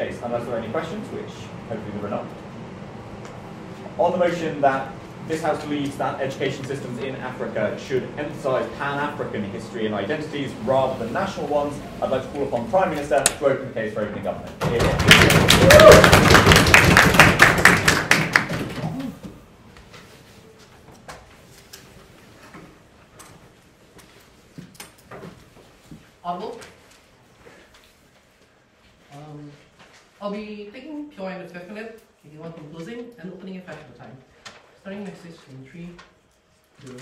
case, unless there are any questions, which hopefully there are not, on the motion that this House believes that education systems in Africa should emphasise Pan-African history and identities rather than national ones, I'd like to call upon Prime Minister to open the case for opening government. Audible? Um, I'll be taking POI in the fifth minute, KD1 from closing, and opening it five at a time. Starting next is in three, two,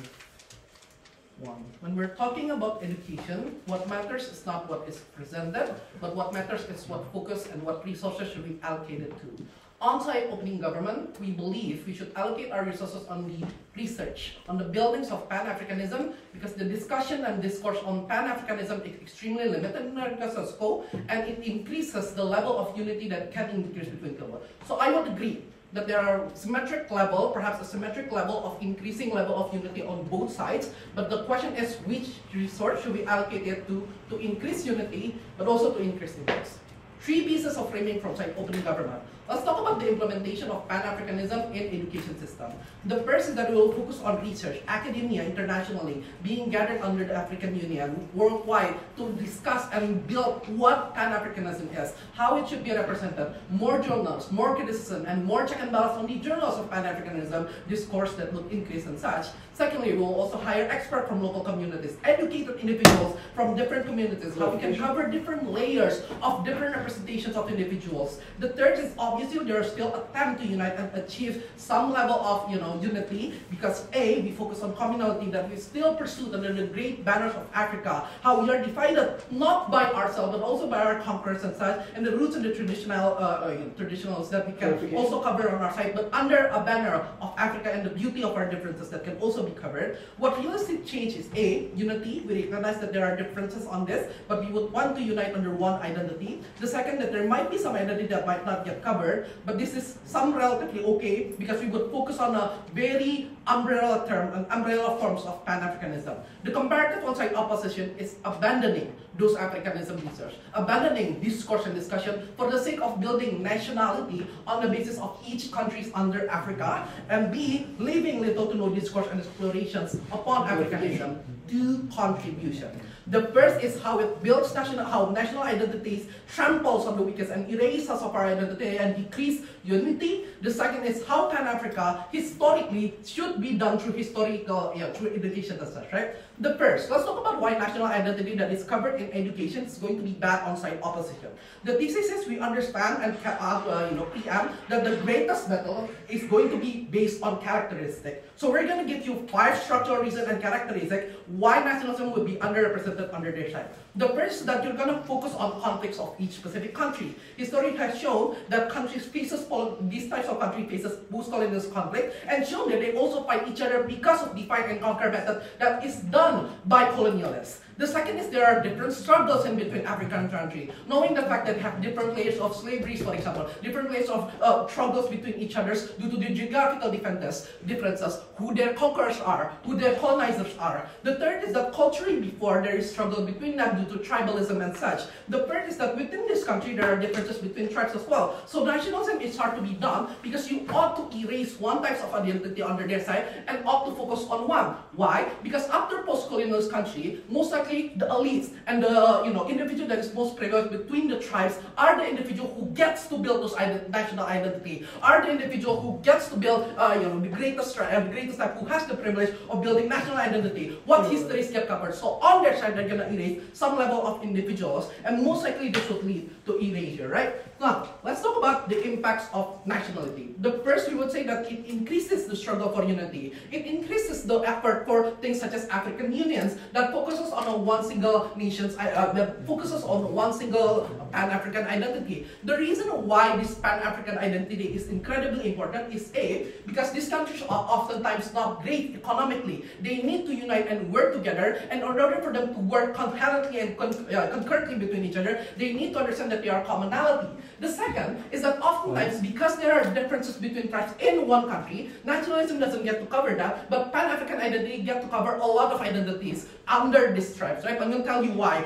one. When we're talking about education, what matters is not what is presented, but what matters is what focus and what resources should be allocated to. On-site opening government, we believe we should allocate our resources on the research, on the buildings of Pan-Africanism, because the discussion and discourse on Pan-Africanism is extremely limited in America scope, and it increases the level of unity that can increase between people. So I would agree that there are symmetric level, perhaps a symmetric level of increasing level of unity on both sides, but the question is which resource should be allocated to, to increase unity, but also to increase interest. Three pieces of framing from side opening government. Let's talk about the implementation of Pan-Africanism in education system. The first is that we will focus on research, academia internationally, being gathered under the African Union worldwide to discuss and build what Pan-Africanism is, how it should be represented, more journals, more criticism, and more check and balance on the journals of Pan-Africanism, discourse that would increase and such. Secondly, we will also hire experts from local communities, educated individuals from different communities, how we can cover different layers of different representations of individuals. The third is obviously obviously there are still attempts to unite and achieve some level of you know unity because A, we focus on communality that we still pursue under the great banners of Africa, how we are divided not by ourselves but also by our conquerors and such, and the roots and the traditional uh, uh, traditionals that we can also cover on our side, but under a banner of Africa and the beauty of our differences that can also be covered. What realistic change is A, unity, we recognize that there are differences on this, but we would want to unite under one identity. The second, that there might be some identity that might not get covered, but this is some relatively okay because we would focus on a very umbrella term, an umbrella forms of Pan-Africanism. The comparative on-site opposition is abandoning those Africanism research, abandoning discourse and discussion for the sake of building nationality on the basis of each country's under Africa, and B, leaving little to no discourse and explorations upon Africanism to contribution. The first is how it builds national, how national identities tramples on the weakest and erases of our identity and decrease unity. The second is how Pan-Africa historically should be done through historical, yeah, through education and such, right? The first, let's talk about why national identity that is covered in education is going to be bad on-site opposition. The thesis is we understand and uh, you know preempt that the greatest battle is going to be based on characteristic. So we're going to give you five structural reasons and characteristics why nationalism would be underrepresented under their side. The first that you're going to focus on conflicts of each specific country. History has shown that countries faces these types of country faces post-colonialist conflict and shown that they also fight each other because of divide and conquer method that is done by colonialists. The second is there are different struggles in between African countries. Knowing the fact that they have different layers of slavery, for example, different layers of uh, struggles between each others due to the geographical differences, differences, who their conquerors are, who their colonizers are. The third is that culturally before there is struggle between them due to tribalism and such. The third is that within this country there are differences between tribes as well. So nationalism is hard to be done because you ought to erase one type of identity under their side and ought to focus on one. Why? Because after post-colonialist country, most likely the elites and the you know individual that is most privileged between the tribes are the individual who gets to build those ident national identity, are the individual who gets to build uh, you know the greatest tribe, uh, the greatest tribe who has the privilege of building national identity. What histories get covered. So on their side, they're gonna erase some level of individuals, and most likely this would lead to erasure, right? Now, let's talk about the impacts of nationality. The first, we would say that it increases the struggle for unity. It increases the effort for things such as African unions that focuses on a one single nation's, uh, uh, that focuses on one single Pan-African identity. The reason why this Pan-African identity is incredibly important is A, because these countries are oftentimes not great economically. They need to unite and work together, and in order for them to work concurrently and con uh, concurrently between each other, they need to understand that they are commonality. The second is that oftentimes, because there are differences between tribes in one country, nationalism doesn't get to cover that, but Pan-African identity get to cover a lot of identities under these tribes, right? I'm going to tell you why.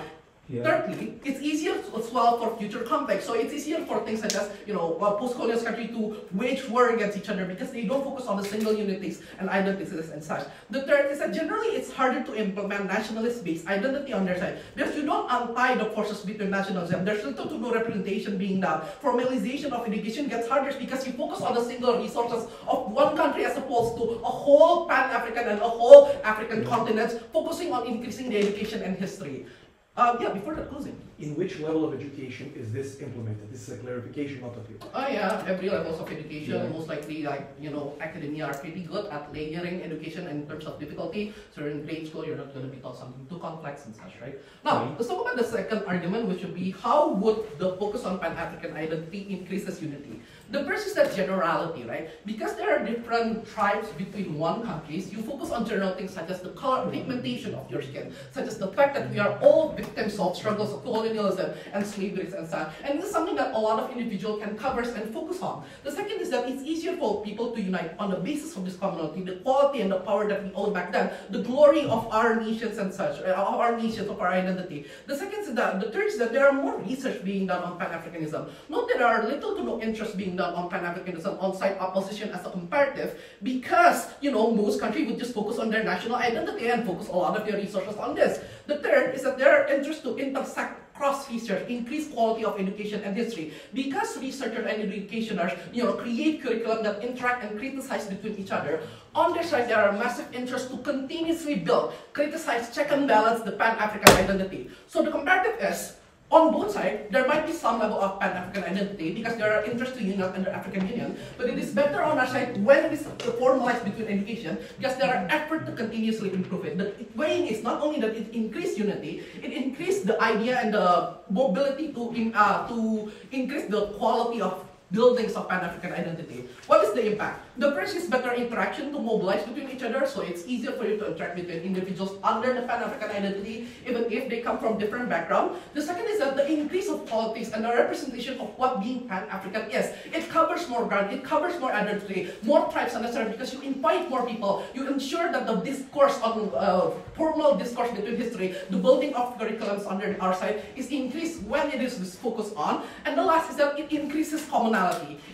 Yeah. Thirdly, it's easier as well for future conflicts. So it's easier for things such as, you know, post-colonial country to wage war against each other because they don't focus on the single unities and identities and such. The third is that generally it's harder to implement nationalist-based identity on their side because you don't untie the forces between nationalism. There's little to no representation being done. Formalization of education gets harder because you focus on the single resources of one country as opposed to a whole pan-African and a whole African continent focusing on increasing the education and history. Uh, yeah, before the closing. In which level of education is this implemented? This is a clarification, not a appeal. Oh yeah, every levels of education, yeah. most likely like, you know, academia are pretty good at layering education in terms of difficulty. So in grade school, you're not going to be taught something too complex and such, right? Now, let's talk about the second argument, which would be how would the focus on Pan-African identity increases unity? The first is that generality, right? Because there are different tribes between one countries, you focus on general things such as the color pigmentation of your skin, such as the fact that we are all victims of struggles of colonialism and slavery and such. And this is something that a lot of individuals can cover and focus on. The second is that it's easier for people to unite on the basis of this commonality, the quality and the power that we own back then, the glory of our nations and such, uh, of our nations, of our identity. The second is that, the third is that there are more research being done on Pan-Africanism. Not that there are little to no interest being done done on Pan-Africanism on-site opposition as a comparative because, you know, most countries would just focus on their national identity and focus a lot of their resources on this. The third is that there are interests to intersect cross research, increase quality of education and history. Because researchers and educationers, you know, create curriculum that interact and criticize between each other, on their side, there are massive interests to continuously build, criticize, check and balance the Pan-African identity. So the comparative is, on both sides, there might be some level of Pan-African identity because there are interests to unite under African Union, but it is better on our side when it is formalized between education because there are efforts to continuously improve it. The way is not only that it increased unity, it increased the idea and the mobility to, in, uh, to increase the quality of buildings of Pan-African identity. What is the impact? The first is better interaction to mobilize between each other, so it's easier for you to interact between individuals under the Pan-African identity, even if they come from different backgrounds. The second is that the increase of politics and the representation of what being Pan-African is. It covers more ground, it covers more identity, more tribes are necessary because you invite more people, you ensure that the discourse on uh, formal discourse between history, the building of curriculums under our side is increased when it is focused on. And the last is that it increases commonality.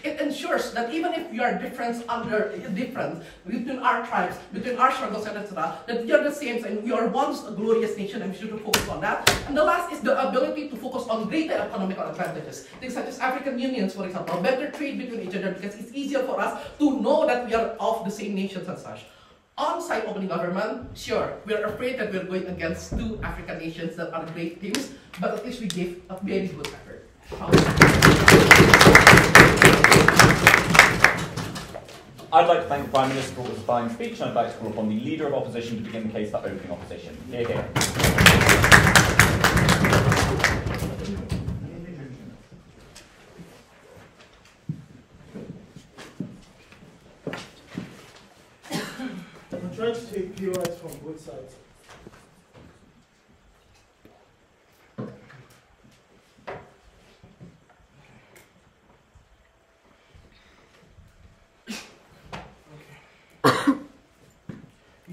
It ensures that even if we are different under difference between our tribes, between our struggles, etc., that we are the same and we are once a glorious nation and we should focus on that. And the last is the ability to focus on greater economical advantages. Things such as African unions, for example, better trade between each other because it's easier for us to know that we are of the same nations and such. On-site opening government, sure, we're afraid that we're going against two African nations that are great teams, but at least we gave a very good effort. I'd like to thank the Prime Minister for his fine speech, and I'd like to call upon the Leader of Opposition to begin the case for opening opposition. Hear, hear. I'm trying to take from both sides.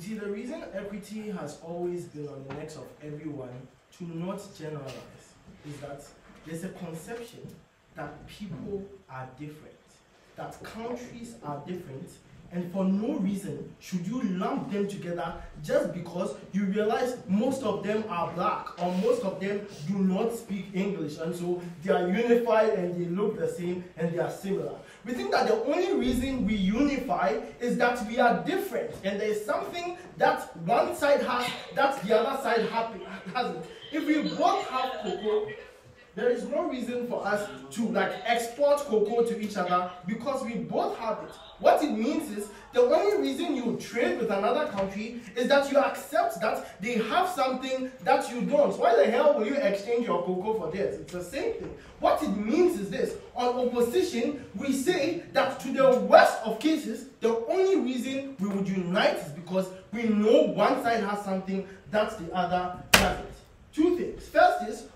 see, the reason equity has always been on the necks of everyone to not generalize is that there's a conception that people are different, that countries are different, and for no reason should you lump them together just because you realize most of them are black or most of them do not speak English and so they are unified and they look the same and they are similar. We think that the only reason we unify is that we are different and there is something that one side has that the other side hasn't. If we both have cocoa, there is no reason for us to like export cocoa to each other because we both have it. What it means is the only reason you trade with another country is that you accept that they have something that you don't. Why the hell will you exchange your cocoa for theirs? It's the same thing. What it means is this on opposition, we say that to the worst of cases, the only reason we would unite is because we know one side has something that the other doesn't. Two things. First is,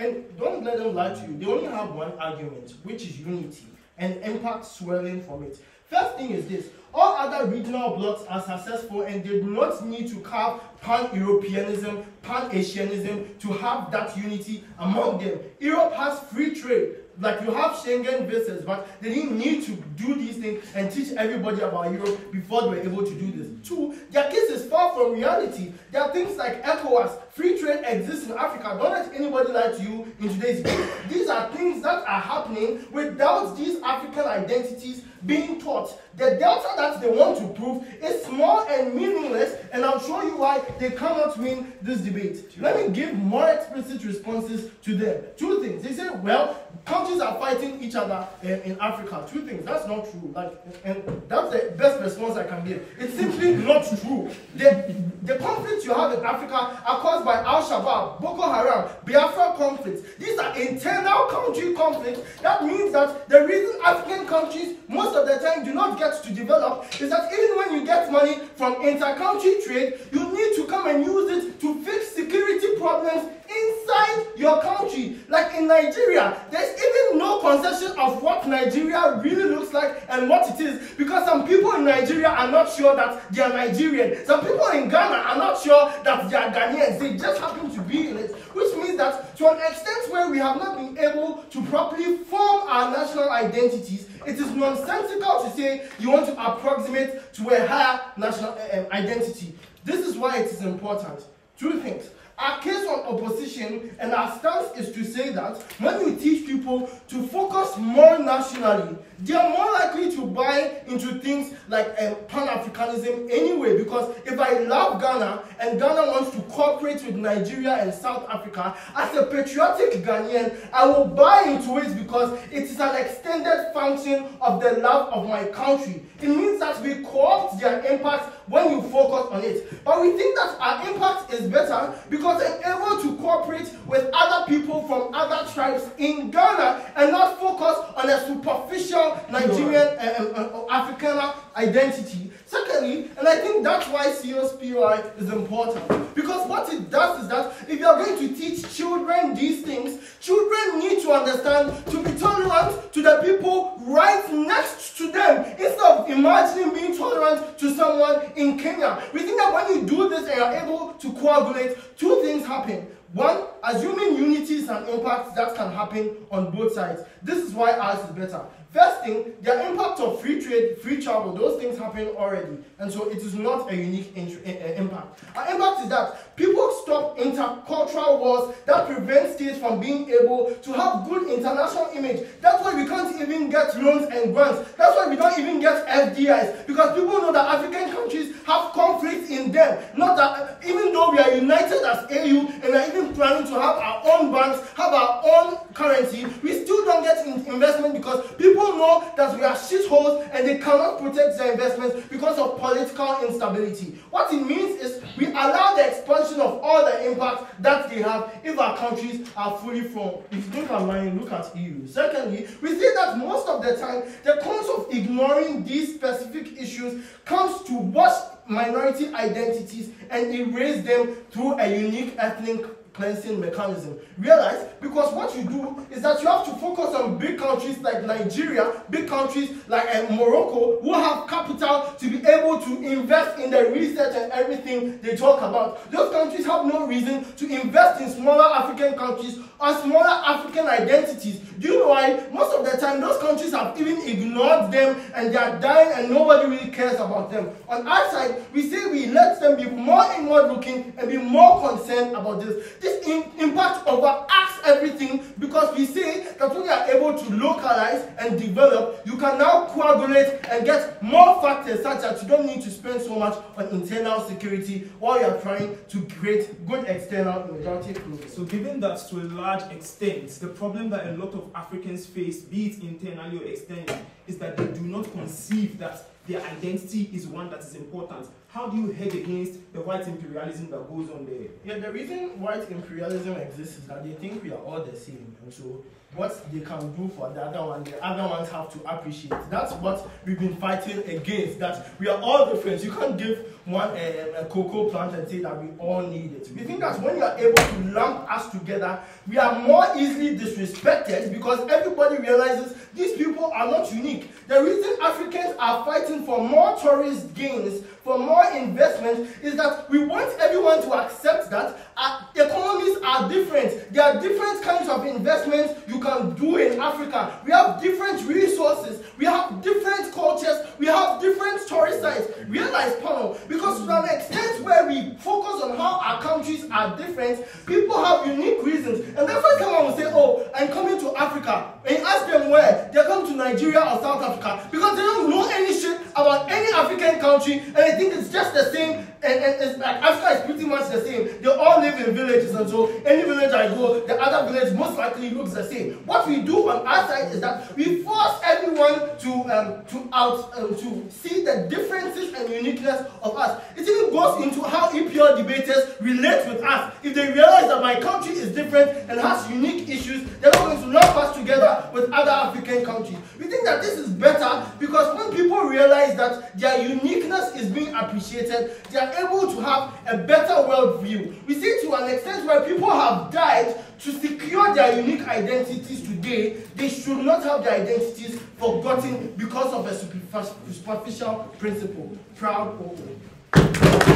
and don't let them lie to you, they only have one argument, which is unity, and impact swelling from it. First thing is this all other regional blocs are successful and they do not need to carve pan-Europeanism, pan-Asianism to have that unity among them. Europe has free trade. Like you have Schengen visas, but they didn't need to do these things and teach everybody about Europe before they were able to do this. Two, their case is far from reality. There are things like ECOWAS, free trade exists in Africa. Don't let anybody lie to you in today's day. These are things that are happening without these African identities being taught. The delta that they want to prove is small and meaningless, and I'll show you why they cannot win this debate. Let me give more explicit responses to them. Two things. They say, well, countries are fighting each other in, in Africa. Two things. That's not true. Like, and that's the best response I can give. It's simply not true. The, the conflicts you have in Africa are caused by Al Shabaab, Boko Haram, Biafra conflicts. These are internal country conflicts. That means that the reason African countries most of the time do not get to develop is that even when you get money from inter-country trade, you need to come and use it to fix security problems inside your country. Like in Nigeria, there's even no conception of what Nigeria really looks like and what it is because some people in Nigeria are not sure that they are Nigerian. Some people in Ghana are not sure that they are Ghanaians. They just happen to be in it, which means that to an extent where we have not been able to properly form our national identities, it is nonsensical to say you want to approximate to a higher national uh, identity. This is why it is important. Two things. Our case on opposition and our stance is to say that when you teach people to focus more nationally, they are more likely to buy into things like um, Pan-Africanism anyway. Because if I love Ghana and Ghana wants to cooperate with Nigeria and South Africa, as a patriotic Ghanaian, I will buy into it because it is an extended function of the love of my country. It means that we co-opt their impact when you focus on it. But we think that our impact is better because I'm able to cooperate with other people from other tribes in Ghana and not focus on a superficial Nigerian uh, uh, uh, African identity. Secondly, and I think that's why CSPOI is important, because what it does is that if you are going to teach children these things, children need to understand to be tolerant to the people right next to them instead of imagining being tolerant to someone in Kenya. We think that when you do this and you're able to coagulate, two things happen. One, assuming unities and impacts that can happen on both sides. This is why ours is better. First thing, the impact of free trade, free travel, those things happen already. And so it is not a unique eh, eh, impact. Our impact is that people stop intercultural wars that prevent states from being able to have good international image. That's why we can't even get loans and grants. That's why we don't even get FDIs. Because people know that African countries have conflicts in them. Not that, even though we are united as AU and are even planning to have our own banks, have our own currency, we still don't get investment because people People know that we are shitholes and they cannot protect their investments because of political instability. What it means is we allow the expansion of all the impact that they have if our countries are fully formed. If you think I'm lying, look at EU. Secondly, we see that most of the time, the cause of ignoring these specific issues comes to wash minority identities and erase them through a unique ethnic cleansing mechanism. Realize because what you do is that you have to focus on big countries like Nigeria, big countries like uh, Morocco, who have capital to be able to invest in the research and everything they talk about. Those countries have no reason to invest in smaller African countries or smaller African identities. Do you know why? Most of the time, those countries have even ignored them and they are dying and nobody really cares about them. On our side, we say we let them be more inward looking and be more concerned about this. This impact overacts everything because we say that when you are able to localize and develop, you can now coagulate and get more factors such that you don't need to spend so much on internal security while you are trying to create good external flows. So given that to a large extent, the problem that a lot of Africans face, be it internally or externally, is that they do not conceive that their identity is one that is important. how do you hedge against the white imperialism that goes on there? Yeah, the reason white imperialism exists is that they think we are all the same. And so what they can do for the other one, the other ones have to appreciate. That's what we've been fighting against, that we are all different. You can't give one a, a cocoa plant and say that we all need it. We think that when you are able to lump us together, we are more easily disrespected because everybody realizes these people are not unique. The reason Africans are fighting for more tourist gains, for more investment, is that we want everyone to accept that our economies are different. There are different kinds of investments you can do in Africa. We have different resources, we have different cultures, we have different tourist sites. Realize, Pano, because to an extent where we focus on how our countries are different, people have unique reasons. And the first time I will say, Oh, I'm coming to Africa, and ask them where, they come to Nigeria or South Africa because they don't know any shit about any African country and they think it's just the same and, and it's like Africa is pretty much the same. They all live in villages and so any village I go, the other village most likely looks the same. What we do on our side is that we force everyone to um, to out um, to see the differences and uniqueness of us. It even goes into how EPL debaters relate with us. If they realize that my country is different and has unique issues, they're not going to lump us together with other African countries. We think that this is better because when people realize that their uniqueness is being appreciated, they able to have a better worldview. We see to an extent where people have died to secure their unique identities today, they should not have their identities forgotten because of a superficial principle. Proud Owo.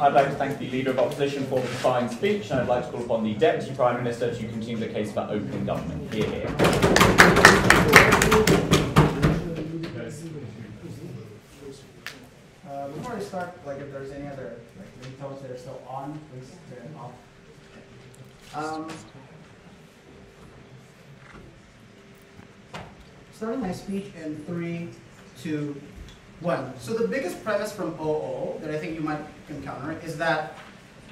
I'd like to thank the Leader of Opposition for the fine speech, and I'd like to call upon the Deputy Prime Minister to continue the case for opening government. Here, hear. Uh, before I start, like if there's any other like ringtones that are still on, please turn it off. Um, starting my speech in three, two, one. So the biggest premise from OO that I think you might encounter is that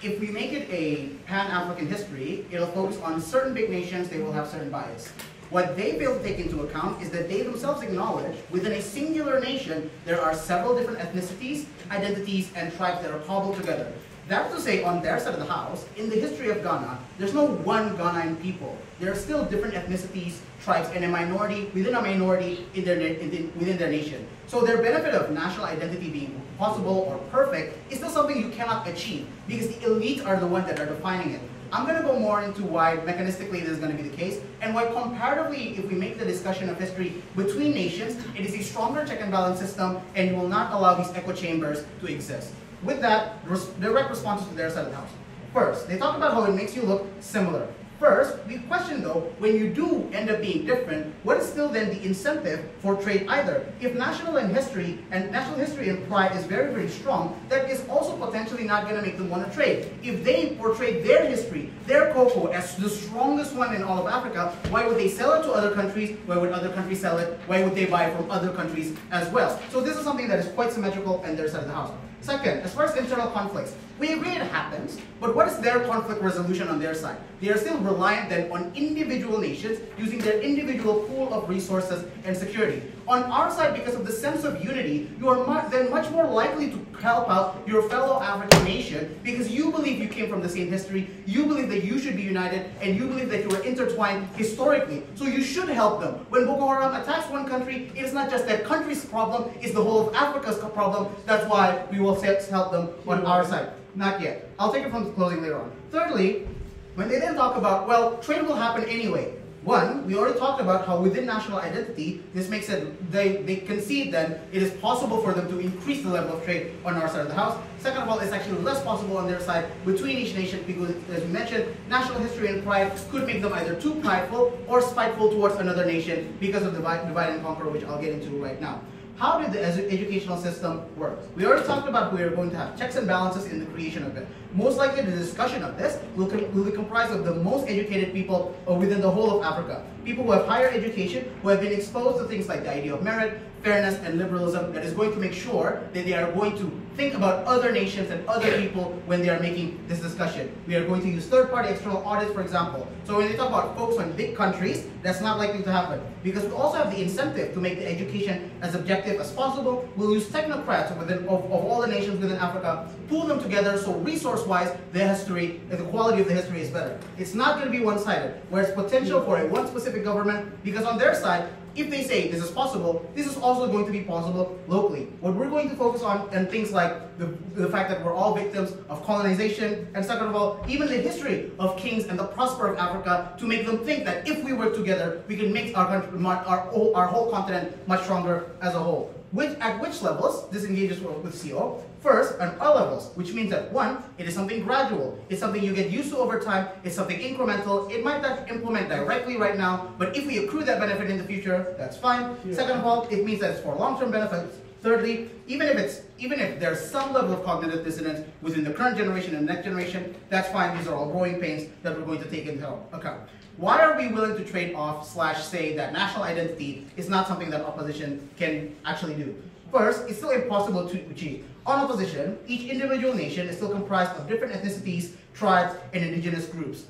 if we make it a pan-African history, it'll focus on certain big nations, they will have certain bias. What they fail to take into account is that they themselves acknowledge within a singular nation, there are several different ethnicities, identities, and tribes that are cobbled together. That's to say, on their side of the house, in the history of Ghana, there's no one Ghanaian people. There are still different ethnicities, tribes, and a minority within a minority in their, in the, within their nation. So their benefit of national identity being possible or perfect is still something you cannot achieve because the elite are the ones that are defining it. I'm going to go more into why mechanistically this is going to be the case, and why comparatively, if we make the discussion of history between nations, it is a stronger check and balance system, and will not allow these echo chambers to exist. With that, res direct responses to their side of the house. First, they talk about how it makes you look similar. First, we question though, when you do end up being different, what is still then the incentive for trade either? If national and history and national history and pride is very, very strong, that is also potentially not going to make them want to trade. If they portray their history, their cocoa as the strongest one in all of Africa, why would they sell it to other countries? Why would other countries sell it? Why would they buy from other countries as well? So this is something that is quite symmetrical and their side of the house. Second, as far as internal conflicts, we agree it happens, but what is their conflict resolution on their side? They are still reliant then on individual nations using their individual pool of resources and security. On our side, because of the sense of unity, you are then much more likely to help out your fellow African nation because you believe you came from the same history, you believe that you should be united, and you believe that you are intertwined historically. So you should help them. When Boko Haram attacks one country, it is not just that country's problem, it's the whole of Africa's problem. That's why we will help them on our side. Not yet. I'll take it from the closing later on. Thirdly, when they then talk about, well, trade will happen anyway. One, we already talked about how within national identity, this makes it, they, they concede then it is possible for them to increase the level of trade on our side of the house. Second of all, it's actually less possible on their side between each nation because, as we mentioned, national history and pride could make them either too prideful or spiteful towards another nation because of the divide, divide and conquer, which I'll get into right now. How did the educational system work? We already talked about we are going to have checks and balances in the creation of it. Most likely the discussion of this will, will be comprised of the most educated people uh, within the whole of Africa. people who have higher education, who have been exposed to things like the idea of merit, fairness, and liberalism that is going to make sure that they are going to think about other nations and other people when they are making this discussion. We are going to use third-party external audits, for example. So when they talk about focus on big countries, that's not likely to happen because we also have the incentive to make the education as objective as possible. We'll use technocrats within of, of all the nations within Africa, pool them together so resource-wise, the history, the quality of the history is better. It's not going to be one-sided, where it's potential for a one specific government because on their side, if they say this is possible, this is also going to be possible locally. What we're going to focus on and things like the, the fact that we're all victims of colonization, and second of all, even the history of kings and the prosper of Africa to make them think that if we work together, we can make our country, our, our whole continent much stronger as a whole. Which, at which levels this engages with CO? First, on all levels, which means that one, it is something gradual. It's something you get used to over time. It's something incremental. It might not implement directly right now, but if we accrue that benefit in the future, that's fine. Yeah. Second of all, it means that it's for long-term benefits. Thirdly, even if it's even if there's some level of cognitive dissonance within the current generation and next generation, that's fine. These are all growing pains that we're going to take into account. Why are we willing to trade off slash say that national identity is not something that opposition can actually do? First, it's still impossible to achieve. On opposition, each individual nation is still comprised of different ethnicities, tribes, and indigenous groups.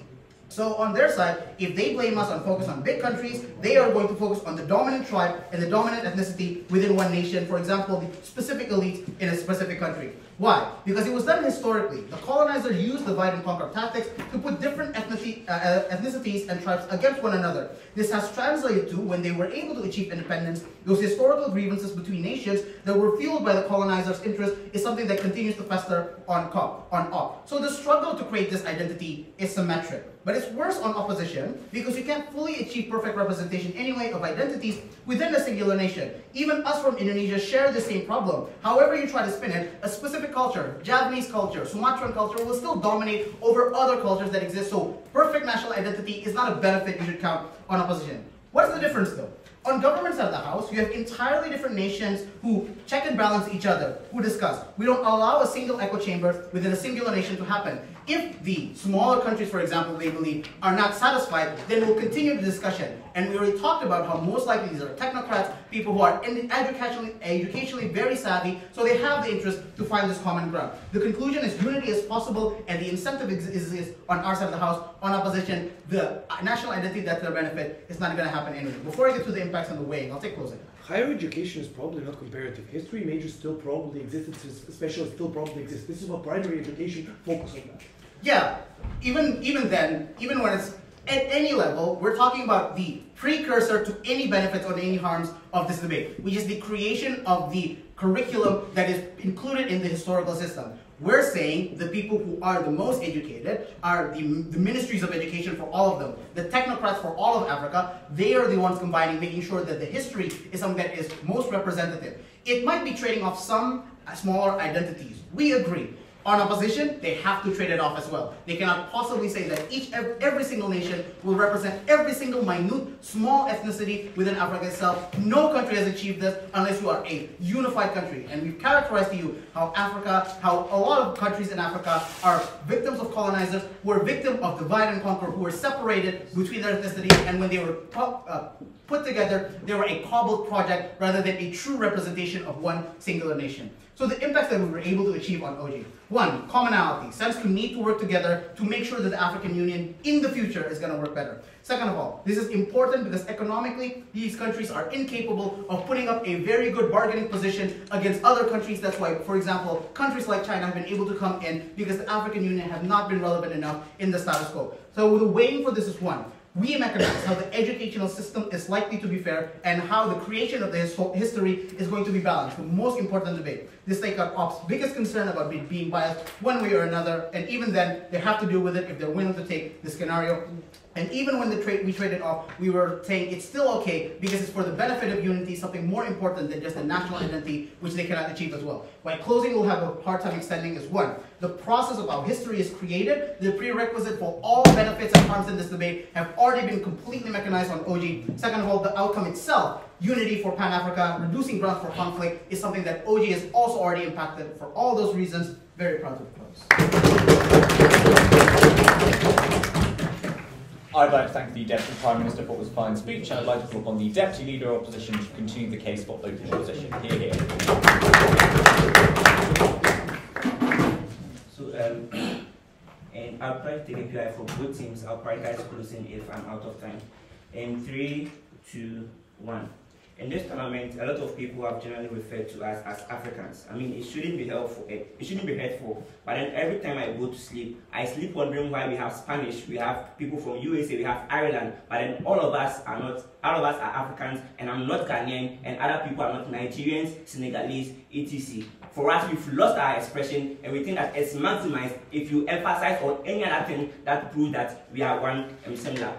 So on their side, if they blame us on focus on big countries, they are going to focus on the dominant tribe and the dominant ethnicity within one nation, for example, the specific elite in a specific country. Why? Because it was done historically. The colonizer used divide and conquer tactics to put different ethnicity, uh, ethnicities and tribes against one another. This has translated to, when they were able to achieve independence, those historical grievances between nations that were fueled by the colonizer's interest is something that continues to fester on, cop, on op. So the struggle to create this identity is symmetric. But it's worse on opposition because you can't fully achieve perfect representation anyway of identities within a singular nation. Even us from Indonesia share the same problem. However you try to spin it, a specific culture, Javanese culture, Sumatran culture will still dominate over other cultures that exist. So perfect national identity is not a benefit you should count on opposition. What's the difference though? On government side of the house, you have entirely different nations who check and balance each other, who discuss. We don't allow a single echo chamber within a singular nation to happen. If the smaller countries, for example, they believe, are not satisfied, then we'll continue the discussion. And we already talked about how most likely these are technocrats, people who are educationally, educationally very savvy, so they have the interest to find this common ground. The conclusion is unity is possible, and the incentive is, is, is on our side of the house. On opposition, the uh, national identity that's their benefit is not going to happen anyway. Before I get to the impacts on the weighing, I'll take closing. Higher education is probably not comparative. History majors still probably exist, specialists still probably exist. This is what primary education focuses on that. Yeah, even even then, even when it's at any level, we're talking about the precursor to any benefits or any harms of this debate, which is the creation of the curriculum that is included in the historical system. We're saying the people who are the most educated are the, the ministries of education for all of them, the technocrats for all of Africa. They are the ones combining, making sure that the history is something that is most representative. It might be trading off some smaller identities. We agree. On opposition, they have to trade it off as well. They cannot possibly say that each every single nation will represent every single minute, small ethnicity within Africa itself. No country has achieved this unless you are a unified country. And we've characterized to you how Africa, how a lot of countries in Africa are victims of colonizers, who are victims of divide and conquer, who were separated between their ethnicities, and when they were uh, put together, they were a cobbled project rather than a true representation of one singular nation. So the impacts that we were able to achieve on OG. One, commonality. Sense to need to work together to make sure that the African Union in the future is going to work better. Second of all, this is important because economically, these countries are incapable of putting up a very good bargaining position against other countries. That's why, for example, countries like China have been able to come in because the African Union have not been relevant enough in the status quo. So the weighing for this is one we mechanize how the educational system is likely to be fair and how the creation of the history is going to be balanced. The most important debate. This take our ops' biggest concern about being biased one way or another, and even then, they have to deal with it if they're willing to take the scenario and even when the trade we traded off, we were saying it's still okay because it's for the benefit of unity, something more important than just a national identity, which they cannot achieve as well. By closing, we'll have a hard time extending is one, the process of how history is created, the prerequisite for all benefits and harms in this debate have already been completely mechanized on OG. Second of all, the outcome itself, unity for Pan-Africa, reducing grounds for conflict, is something that OG has also already impacted. For all those reasons, very proud to close. I'd like to thank the Deputy Prime Minister for his fine speech, and I'd like to call upon the Deputy Leader of Opposition to continue the case for open opposition. Hear, hear. So, um, and I'll try take a PI for both teams. I'll prioritize closing if I'm out of time. In three, two, one. In this tournament, a lot of people have generally referred to us as Africans. I mean, it shouldn't be helpful. It shouldn't be hurtful. But then every time I go to sleep, I sleep wondering why we have Spanish, we have people from USA, we have Ireland. But then all of us are not. All of us are Africans, and I'm not Ghanaian, and other people are not Nigerians, Senegalese, etc. For us, we've lost our expression, think that it's maximized if you emphasize on any other thing that proves that we are one and similar.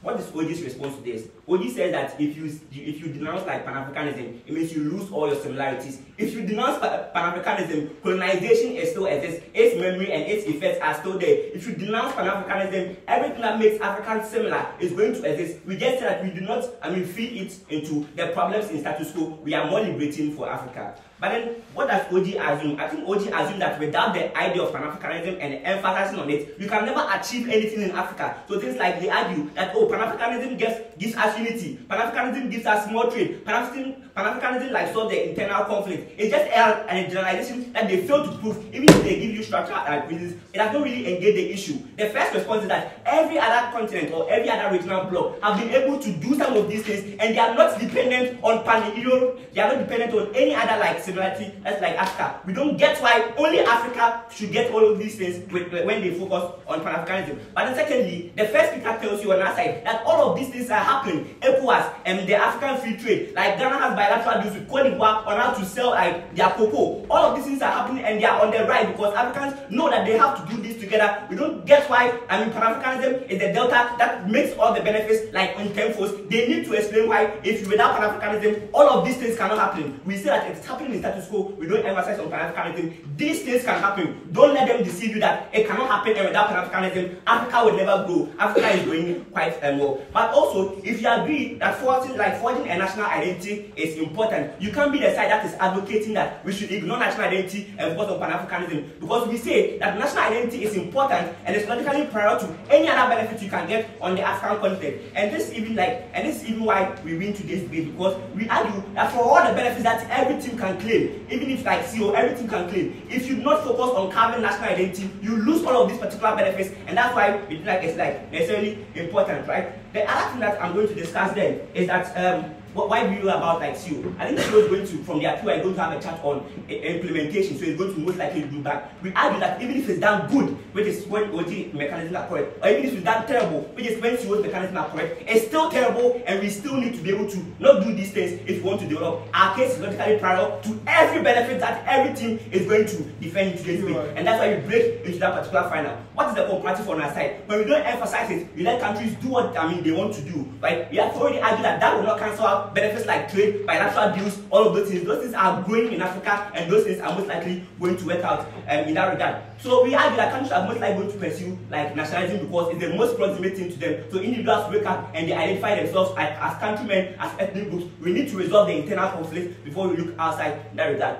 What is OG's response to this? OG says that if you if you denounce like Pan-Africanism, it means you lose all your similarities. If you denounce Pan-Africanism, colonization is still exists, its memory and its effects are still there. If you denounce Pan-Africanism, everything that makes Africans similar is going to exist. We just say that we do not, I mean, feed it into the problems in status quo. We are more liberating for Africa. But then, what does OG assume? I think OG assumes that without the idea of Pan-Africanism and emphasizing on it, you can never achieve anything in Africa. So things like they argue that, oh, Pan-Africanism gives, gives us unity, Pan-Africanism gives us more trade, Pan-Africanism, Pan-Africanism like solve the internal conflict. It's just a, a generalization that they fail to prove, even if they give you structural reasons, it does not really engage the issue. The first response is that every other continent or every other regional bloc have been able to do some of these things and they are not dependent on pan-Europe, they are not dependent on any other like similarity as like Africa. We don't get why only Africa should get all of these things when they focus on Pan-Africanism. But then secondly, the first speaker tells you on our side that all of these things are happening. ECOWAS and the African free trade, like Ghana has bilateral deals with Cote d'Ivoire on how to sell like their cocoa. All of these things are happening and they are on the right because Africans know that they have to do this together. We don't get why, I mean, Pan-Africanism is the delta that makes all the benefits like on tempos. They need to explain why, if without Pan-Africanism, all of these things cannot happen. We say that it's happening in status quo. We don't emphasize on Pan-Africanism. These things can happen. Don't let them deceive you that it cannot happen and without Pan-Africanism, Africa will never grow. Africa is growing quite um, well. But also, if you agree that forging, like forging a national identity is important, you can't be the side that is advocating that we should ignore national identity and focus on Pan-Africanism. Because we say that national identity is important and it's logically prior to any other benefit you can get on the African continent. And this even like, and this is even why we win today's debate because we argue that for all the benefits that every team can claim, even if like CEO, everything can claim, if you not focus on carving national identity, you lose all of these particular benefits, and that's why we like it's like necessarily important, right? The other thing that I'm going to discuss then is that um, what, why do you know about like CEO? I think the CEO is going to, from their two, are going to have a chat on uh, implementation, so it's going to most likely do that. We argue that even if it's done good, which is when OG mechanisms are correct, or even if it's done terrible, which is when CEO's mechanisms are correct, it's still terrible, and we still need to be able to not do these things if we want to develop our case is logically prior to every benefit that every team is going to defend in today's debate. And that's why we break into that particular final. What is the comparative on our side? When we don't emphasize it, we let countries do what I mean they want to do. Right? We have already argued that that will not cancel out benefits like trade, bilateral deals, all of those things. Those things are growing in Africa, and those things are most likely going to work out um, in that regard. So we argue that countries are most likely going to pursue like nationalism because it's the most proximate thing to them. So individuals wake up and they identify themselves as, as countrymen, as ethnic groups. We need to resolve the internal conflict before we look outside in that regard.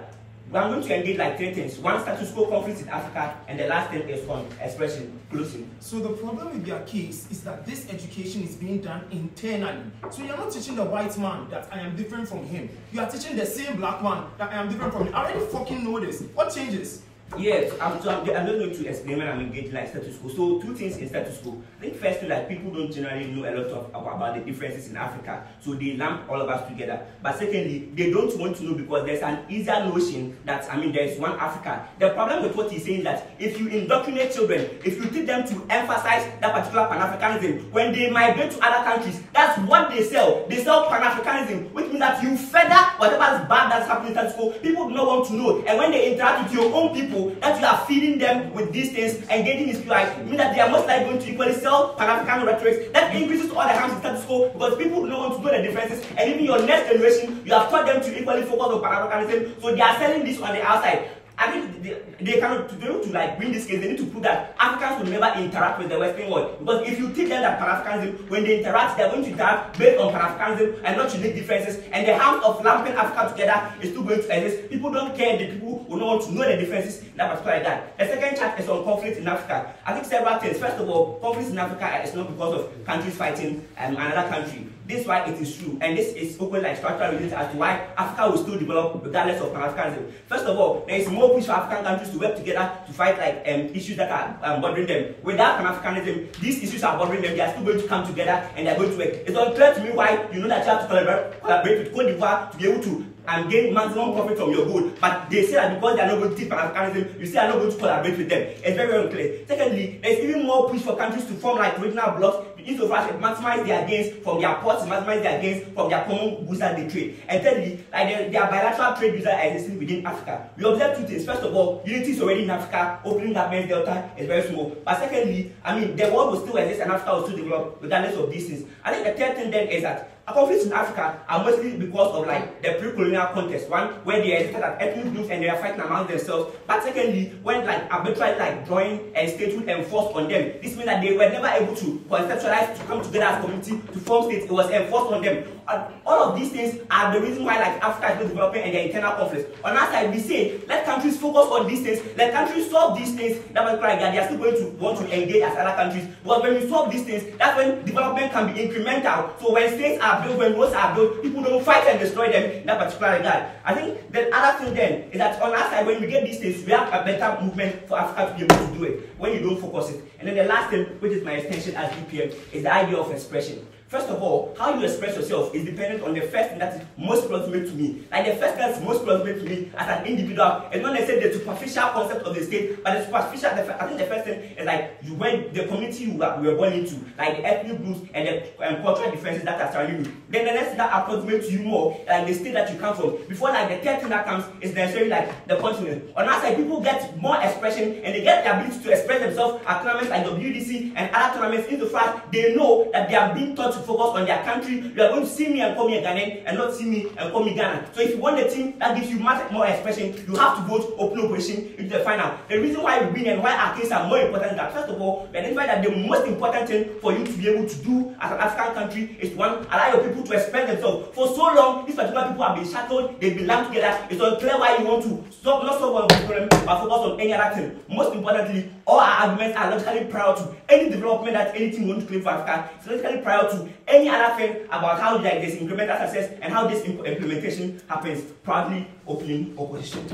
We are going to engage like three things. One status quo conflict in Africa, and the last thing is on expression, closing. So the problem with your case is that this education is being done internally. So you're not teaching the white man that I am different from him. You are teaching the same black man that I am different from him. I already fucking know this. What changes? Yes, I'm, so I'm, I'm just going to explain when I'm engaged like status quo. So two things in status quo. I think firstly, like people don't generally know a lot of about, the differences in Africa, so they lump all of us together. But secondly, they don't want to know because there's an easier notion that I mean there's one Africa. The problem with what he's saying is that if you indoctrinate children, if you teach them to emphasize that particular Pan-Africanism, when they migrate to other countries, that's what they sell. They sell Pan-Africanism, which means that you further whatever is bad that's happening in status quo. People do not want to know, and when they interact with your own people that you are feeding them with these things, engaging people, like, mean that they are most likely going to equally sell Pan-African rhetoric. That increases all the harms in status quo because people don't want to know the differences, and even your next generation, you have taught them to equally focus on Pan-Africanism, so they are selling this on the outside. I think they, they cannot to be able to like win this case. They need to prove that Africans will never interact with the Western world because if you teach them that Pan Africanism, when they interact, they're going to interact based on Pan Africanism and not unique differences. And the harm of lumping Africa together is still going to exist. People don't care. The people will not want to know the differences in that particular like that. The second chart is on conflict in Africa. I think several things. First of all, conflict in Africa is not because of countries fighting um, another country. This is why it is true, and this is open like structural reasons as to why Africa will still develop regardless of Pan-Africanism. First of all, there is more push for African countries to work together to fight like um, issues that are um, bothering them. Without Pan-Africanism, these issues are bothering them. They are still going to come together and they are going to work. It's unclear to me why you know that you have to collaborate, collaborate with Cote d'Ivoire to be able to and gain maximum profit from your gold. But they say that because they are not going to teach Pan-Africanism, you say are not going to collaborate with them. It's very, very unclear. Secondly, there's even more push for countries to form like regional blocks insofar as maximize their gains from their ports, maximize their gains from their common goods that they trade. And thirdly, like there are bilateral trade users existing within Africa. We observe two things. First of all, unity is already in Africa, opening that men's delta is very small. But secondly, I mean, the world will still exist and Africa will still develop regardless of these things. I think the third thing then is that conflicts in Africa are mostly because of like the pre-colonial context. One, where they existed as ethnic groups and they are fighting among themselves. But secondly, when like arbitrary like drawing and statehood enforced on them. This means that they were never able to conceptualize to come together as community to form states. It was enforced on them. And all of these things are the reason why like Africa is developing and their internal conflicts. On our side, we say let countries focus on these things, let countries solve these things. That was like they are still going to want to engage as other countries. Because when you solve these things, that's when development can be incremental. So when states are built, when roads are built, people don't fight and destroy them in that particular regard. I think the other thing then is that on our side, when we get these things, we have a better movement for Africa to be able to do it when you don't focus it. And then the last thing, which is my extension as EPM, is the idea of expression. First of all, how you express yourself is dependent on the first thing that is most proximate to me. Like the first thing that's most proximate to me as an individual is not necessarily the superficial concept of the state, but the superficial, the, I think the first thing is like you when the community you were, you were born into, like the ethnic groups and the cultural differences that are surrounding you. Then the next thing that approximates to you more, like the state that you come from. Before like the third thing that comes is necessarily like the continent. On our side, people get more expression and they get the ability to express themselves at tournaments like WDC and other tournaments in the fact they know that they are being taught focus on their country. You are going to see me and call me a Ghanaian and not see me and call me Ghana. So if you want a team that gives you much more expression, you have to vote open operation into the final. The reason why we win and why our case are more important that first of all, we identify that the most important thing for you to be able to do as an African country is to one, allow your people to express themselves. For so long, these particular people have been shackled, they've been lumped together. It's unclear why you want to stop, not solve one problem, but focus on any other thing. Most importantly, all our arguments are logically prior to any development that anything wants to claim for Africa. It's logically prior to any other thing about how like there's incremental success and how this imp implementation happens. Proudly opening opposition.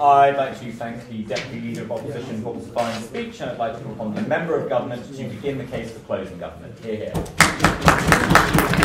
I'd like to thank the Deputy Leader of Opposition for his fine speech, and I'd like to call upon the Member of Government to begin the case for closing government. Hear, hear.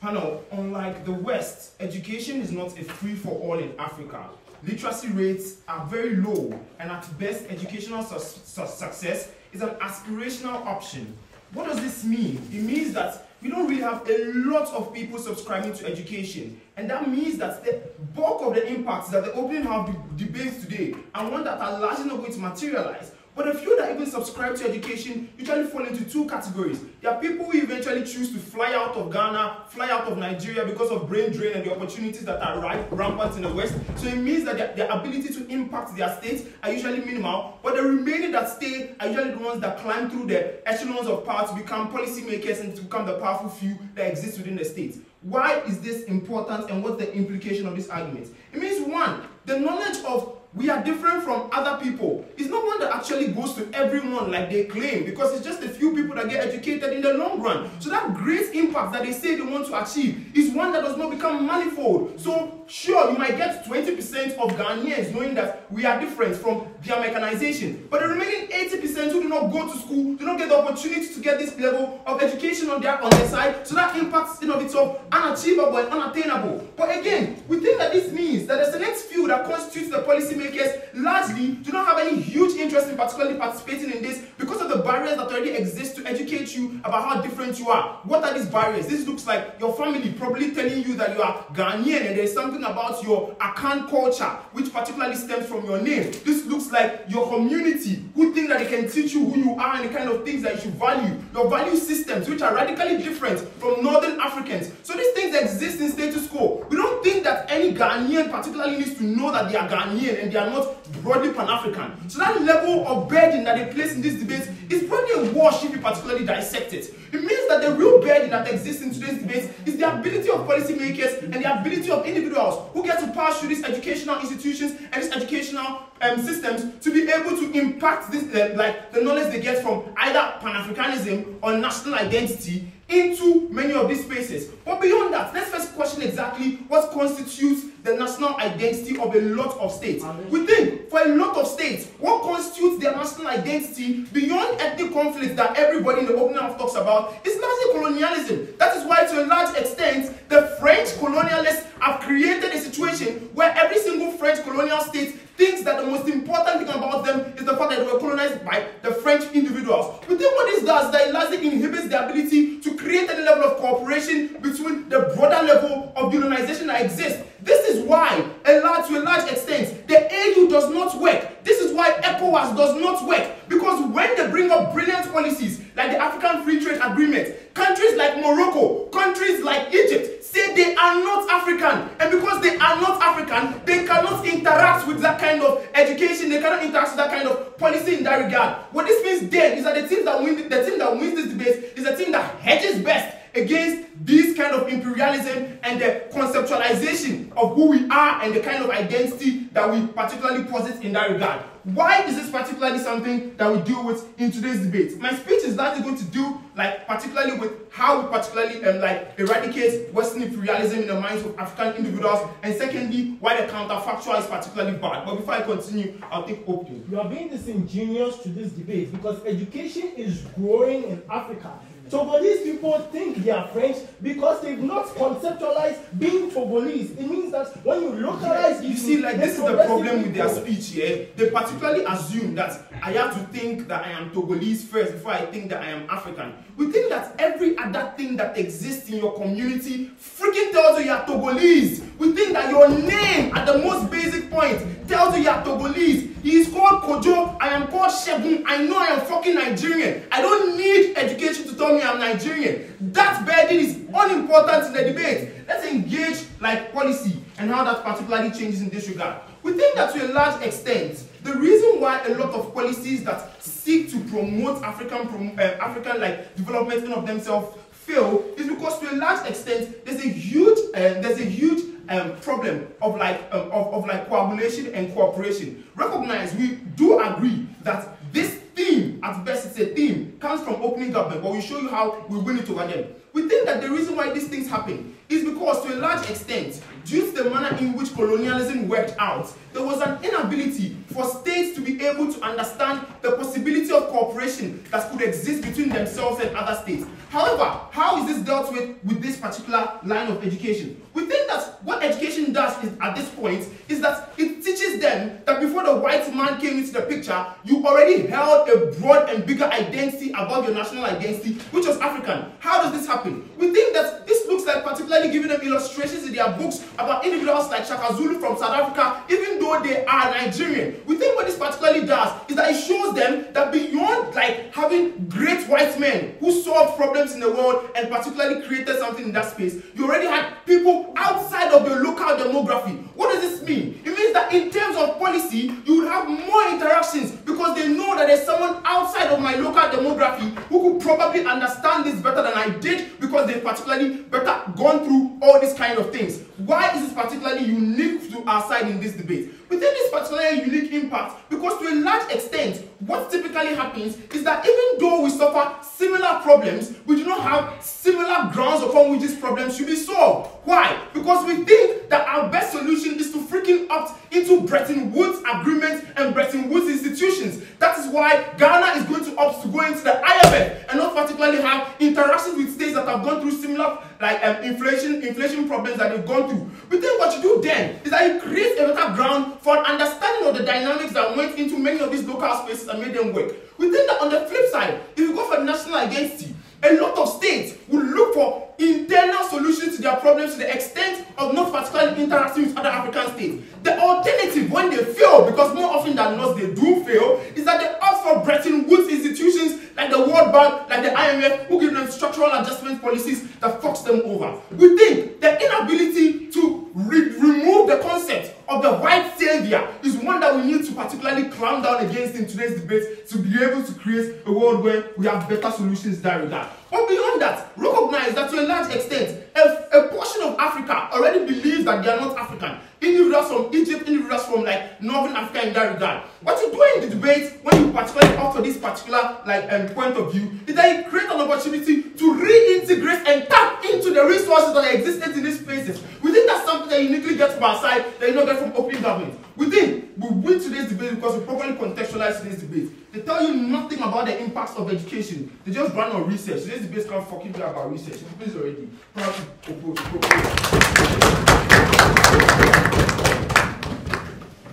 Panel, unlike the West, education is not a free for all in Africa. Literacy rates are very low, and at best, educational su su success is an aspirational option. What does this mean? It means that we don't really have a lot of people subscribing to education. And that means that the bulk of the impacts that the opening house debates today are ones that are largely not going to materialize. But the few that even subscribe to education usually fall into two categories. There are people who eventually choose to fly out of Ghana, fly out of Nigeria because of brain drain and the opportunities that are right, rampant in the West. So it means that their, their ability to impact their state are usually minimal, but the remaining that stay are usually the ones that climb through the echelons of power to become policymakers and to become the powerful few that exist within the state. Why is this important and what's the implication of this argument? It means one, the knowledge of we are different from other people is not one that actually goes to everyone like they claim because it's just a few people that get educated in the long run. So that great impact that they say they want to achieve is one that does not become manifold. So sure, you might get 20% of Ghanaians knowing that we are different from their mechanization, but the remaining 80% who do not go to school do not get the opportunity to get this level of education on their on their side. So that impact in of itself unachievable and unattainable. But again, we think that this means that the select few that constitutes the policymakers largely do not have any huge interest in particularly participating in this because of the barriers that already exist to educate you about how different you are. What are these barriers? This looks like your family probably telling you that you are Ghanaian and there's something about your Akan culture which particularly stems from your name. This looks like your community who think that they can teach you who you are and the kind of things that you should value. Your value systems which are radically different from northern Africans. So these things exist in status quo. We don't think that any Ghanaian particularly needs to know that they are Ghanaian and they are not broadly Pan-African. So that level of burden that they place in these debates is probably a wash if you particularly dissect it. It means that the real burden that exists in today's debates is the ability of policymakers and the ability of individuals who get to pass through these educational institutions and these educational um, systems to be able to impact this, uh, like the knowledge they get from either Pan-Africanism or national identity into many of these spaces. But beyond that, let's first question exactly what constitutes the national identity of a lot of states. We think for a lot of states, what constitutes their national identity beyond ethnic conflicts that everybody in the opening house talks about is largely colonialism. That is why, to a large extent, the French colonialists have created a situation where every single French colonial state thinks that the most important thing about them is the fact that they were colonized by the French individuals. We think what this does is that it largely inhibits the ability to create any level of cooperation between the broader level of unionization that exists. This is why, a large, to a large extent, the AU does not work. This is why ECOWAS does not work. Because when they bring up brilliant policies like the African Free Trade Agreement, countries like Morocco, countries like Egypt say they are not African. And because they are not African, they cannot interact with that kind of education, they cannot interact with that kind of policy in that regard. What this means then is that the team that win the team that wins this debate is the team that hedges best against this kind of imperialism and the conceptualization of who we are and the kind of identity that we particularly posit in that regard. Why is this particularly something that we deal with in today's debate? My speech is largely going to do like particularly with how we particularly um, like eradicate Western imperialism in the minds of African individuals, and secondly, why the counterfactual is particularly bad. But before I continue, I'll take opium. You are being disingenuous to this debate because education is growing in Africa. Togolese people think they are French because they've not conceptualized being Togolese. It means that when you localize, You see, like this is the problem with their speech here. They particularly assume that I have to think that I am Togolese first before I think that I am African. We think that every other thing that exists in your community freaking tells you you are Togolese. We think that your name, at the most basic point, tells you you are Togolese. He is called Kojo. I am called Shegun. I know I am fucking Nigerian. I don't need education to tell me I'm Nigerian. That burden is unimportant in the debate. Let's engage like policy and how that particularly changes in this regard. We think that to a large extent, the reason why a lot of policies that seek to promote African, prom- uh, African like development in of themselves fail is because to a large extent there's a huge uh, there's a huge um, problem of like um, of, of like coagulation and cooperation. Recognize we do agree that this theme, at best it's a theme, comes from opening government, but we show you how we win it over them. We think that the reason why these things happen is because to a large extent, due to the manner in which colonialism worked out, there was an inability for states to be able to understand the possibility of cooperation that could exist between themselves and other states. However, how is this dealt with with this particular line of education? We think that what education does is, at this point is that it teaches them that before the white man came into the picture, you already held a broad and bigger identity above your national identity, which was African. How does this happen? We think that this looks like particularly giving them illustrations in their books about individuals like Shaka Zulu from South Africa, even though they are Nigerian. We think what this particularly does is that it shows them that beyond like having great white men who solved problems in the world and particularly created something in that space, you already had people outside of your local demography. What does this mean? It means that in terms of policy, you would have more interactions because they know that there's someone outside of my local demography who could probably understand this better than I did because they've particularly better gone through all these kind of things. Why is this particularly unique to our side in this debate? Within this particularly unique impact, because to a large extent, what typically happens is that even though we suffer similar problems, we do not have similar grounds upon which these problems should be solved. Why? Because we think that our best solution is to freaking opt into Bretton Woods agreements and Bretton Woods institutions. That is why Ghana is going to opt to go into the IMF and not particularly have interactions with states that have gone through similar like um, inflation inflation problems that they've gone through. But then what you do then is that you create a better ground for an understanding of the dynamics that went into many of these local spaces and made them work. We think that on the flip side, if you go for national identity, a lot of states will look for internal solutions to their problems to the extent of not particularly interacting with other African states. The alternative when they fail, because more often than not they do fail, is that they opt for Bretton Woods institutions like the World Bank, like the IMF, who give them structural adjustment policies that fucks them over. We think the inability to re remove the concept of the white savior is one that we need to particularly clamp down against in today's debate to be able to create a world where we have better solutions in that regard. But beyond that, recognize that to a large extent, a, a portion of Africa already believes that they are not African. Individuals from Egypt, individuals from like Northern Africa in that regard. What you do in the debate when you particularly offer this particular like um, point of view is that you create an opportunity to reintegrate and tap into the resources that existed in these places. We think that's something that you uniquely get from our side that you don't get from open government. We think we win today's debate because we properly contextualize today's debate. They tell you nothing about the impacts of education. They just run on research. Today's debate can't fucking be about research. Is already proud to propose.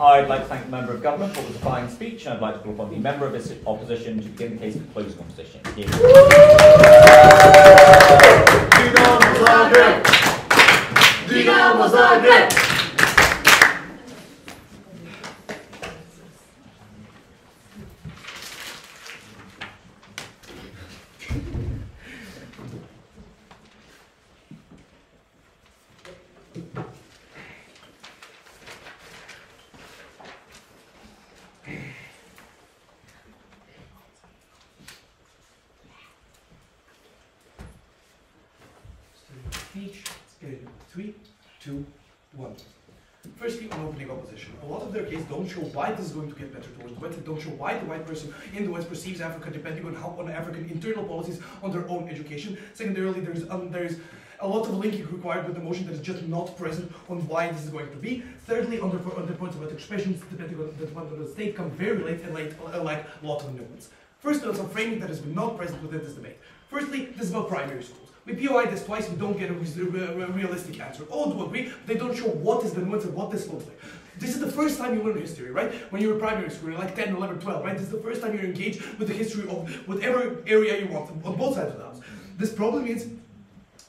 I'd like to thank the Member of Government for the defining speech, and I'd like to call upon the Member of Opposition to begin the case of closing opposition. Dinamo Zagreb! Speech. Good. Three, two, one. Firstly, on opening opposition. A lot of their case don't show why this is going to get better towards the West. Don't show why the white person in the West perceives Africa depending on how on African internal policies on their own education. Secondarily, there is um, there is a lot of linking required with the motion that is just not present on why this is going to be. Thirdly, on the, on the points about expressions, depending on the one of the state, come very late and late, uh, like a lot of nuance. First, on some framing that has been not present within this debate. Firstly, this is about primary schools. We POI this twice, we don't get a re re realistic answer. All do agree, they don't show what is the nuance and what this looks like. This is the first time you learn history, right? When you're in primary school, you're like 10, 11, 12, right? This is the first time you're engaged with the history of whatever area you want, on both sides of the house. This probably means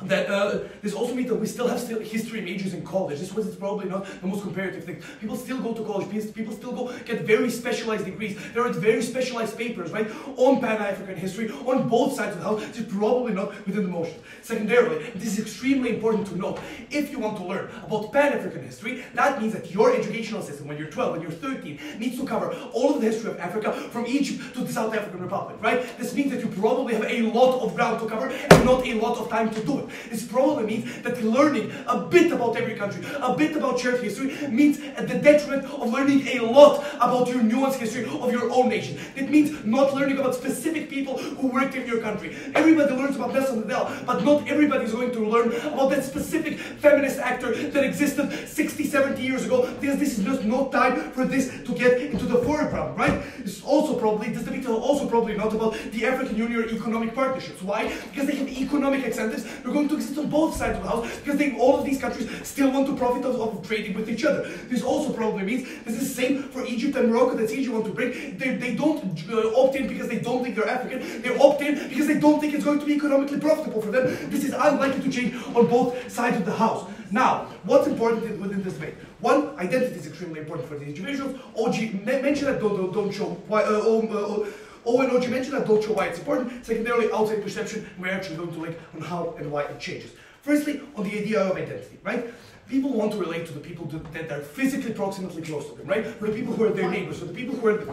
that uh, this also means that we still have still history majors in college. This was probably not the most comparative thing. People still go to college. People still go get very specialized degrees. There are very specialized papers, right, on Pan-African history on both sides of the house. It's probably not within the motion. Secondarily, this is extremely important to note. If you want to learn about Pan-African history, that means that your educational system, when you're 12, when you're 13, needs to cover all of the history of Africa from Egypt to the South African Republic, right? This means that you probably have a lot of ground to cover and not a lot of time to do it. This probably means that learning a bit about every country, a bit about shared history, means at the detriment of learning a lot about your nuanced history of your own nation. It means not learning about specific people who worked in your country. Everybody learns about Nelson Mandela, but not everybody is going to learn about that specific feminist actor that existed 60, 70 years ago, because this is just no time for this to get into the foreground, right? It's also probably, this debate is also probably not about the African Union economic partnerships. Why? Because they have economic incentives. They're going to exist on both sides of the house because they, all of these countries still want to profit of, of trading with each other. This also probably means this is the same for Egypt and Morocco that you want to bring. They, they don't uh, opt in because they don't think they're African. They opt in because they don't think it's going to be economically profitable for them. This is unlikely to change on both sides of the house. Now, what's important within this debate? One, identity is extremely important for these individuals. OG mentioned that don't, don't, don't show why. Uh, um, uh, Oh, and OG mentioned that don't show why it's important. Secondarily, outside perception, we're actually going to link on how and why it changes. Firstly, on the idea of identity, right? People want to relate to the people that are physically proximately close to them, right? For the people who are their neighbors, for the people who are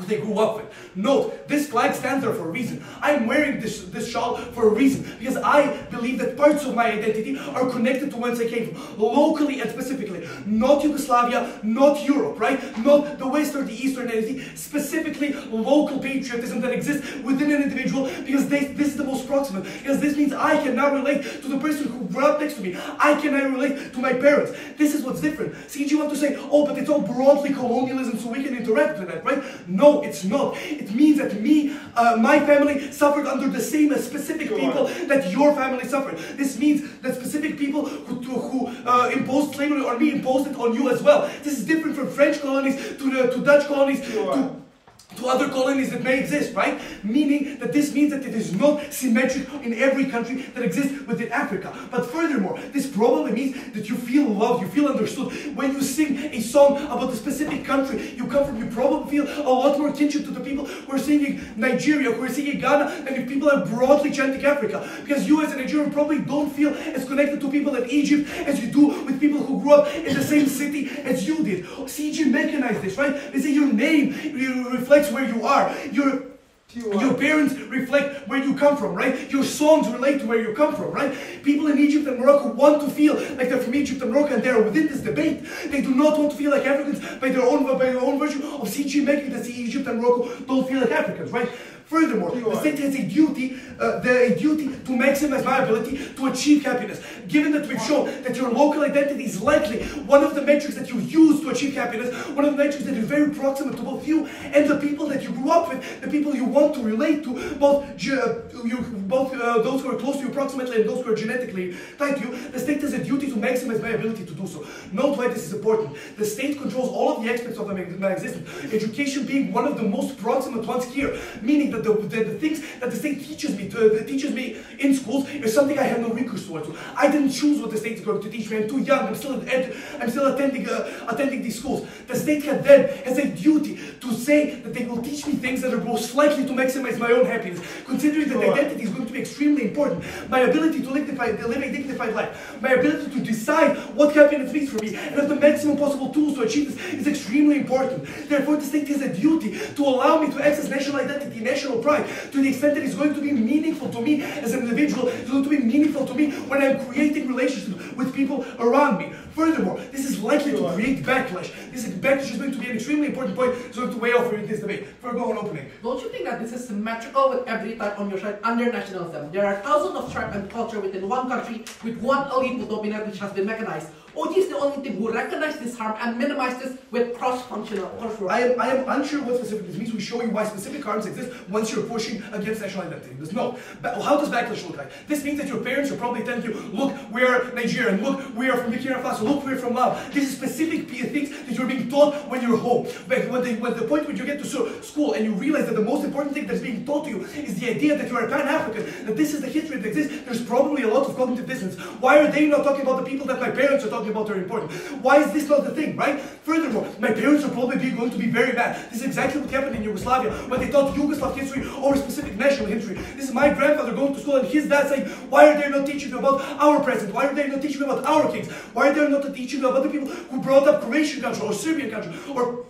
they grew up with. Note, this flag stands there for a reason. I'm wearing this, this shawl for a reason. Because I believe that parts of my identity are connected to whence I came from, locally and specifically. Not Yugoslavia, not Europe, right? Not the West or the Eastern identity, specifically local patriotism that exists within an individual because they, this is the most proximate. Because this means I can now relate to the person who grew up next to me. I can now relate to my parents. This is what's different. See, you want to say, oh, but it's all broadly colonialism so we can interact with that, right? No, it's not. It means that me, uh, my family suffered under the same specific Go people that your family suffered. This means that specific people who, who uh, imposed slavery on me imposed it on you as well. This is different from French colonies to, the, to Dutch colonies to to other colonies that may exist, right? Meaning that this means that it is not symmetric in every country that exists within Africa. But furthermore, this probably means that you feel loved, you feel understood. When you sing a song about a specific country you come from, you probably feel a lot more kinship to the people who are singing Nigeria, who are singing Ghana, than if people are broadly chanting Africa. Because you as a Nigerian probably don't feel as connected to people in Egypt as you do with people who grew up in the same city as you did. CG mechanized this, right? They say your name reflects where you are. Your your parents reflect where you come from, right? Your songs relate to where you come from, right? People in Egypt and Morocco want to feel like they're from Egypt and Morocco and they're within this debate. They do not want to feel like Africans by their own by their own version of CG making that Egypt and Morocco don't feel like Africans, right? Furthermore, the state has a duty, uh, the, a duty to maximize my ability to achieve happiness. Given that we've shown that your local identity is likely one of the metrics that you use to achieve happiness, one of the metrics that is very proximate to both you and the people that you grew up with, the people you want to relate to, both, uh, you, both uh, those who are close to you proximately and those who are genetically tied to you, the state has a duty to maximize my ability to do so. Note why this is important. The state controls all of the aspects of my existence, education being one of the most proximate ones here, meaning that the, the, the things that the state teaches me, to, that teaches me in schools is something I have no recourse towards. I didn't choose what the state is going to teach me. I'm too young. I'm still ed, I'm still attending uh, attending these schools. The state had then has a duty to say that they will teach me things that are most likely to maximize my own happiness. Considering that Sure. identity is going to be extremely important, my ability to live, live a dignified life, my ability to decide what happiness means for me, and have the maximum possible tools to achieve this is extremely important. Therefore, the state has a duty to allow me to access national identity, national pride, to the extent that it's going to be meaningful to me as an individual, it's going to be meaningful to me when I'm creating relationships with people around me. Furthermore, this is likely to create backlash. This is backlash is going to be an extremely important point. It's going to weigh off in this debate. For go on opening. Don't you think that this is symmetrical with every type on your side under nationalism? There are thousands of tribe and culture within one country with one elite who dominate which has been mechanized. OG is the only thing who recognize this harm and minimize this with cross-functional cultural. I am, I am unsure what specific this means. We show you why specific harms exist once you're pushing against national identity. There's no. But how does backlash look like? This means that your parents are probably telling you, look, we are Nigerian, look, we are from Burkina Faso, look, we're from Lagos. This is specific things that you're being taught when you're home. But when the, when the point when you get to school and you realize that the most important thing that's being taught to you is the idea that you are a Pan-African, that this is the history that exists, there's probably a lot of cognitive dissonance. Why are they not talking about the people that my parents are talking about are important? Why is this not the thing, right? Furthermore, my parents are probably be- going to be very mad. This is exactly what happened in Yugoslavia when they taught Yugoslav history over specific national history. This is my grandfather going to school and his dad saying, why are they not teaching you about our present? Why are they not teaching you about our kings? Why are they not teaching you about the people who brought up Croatian country or Serbian country or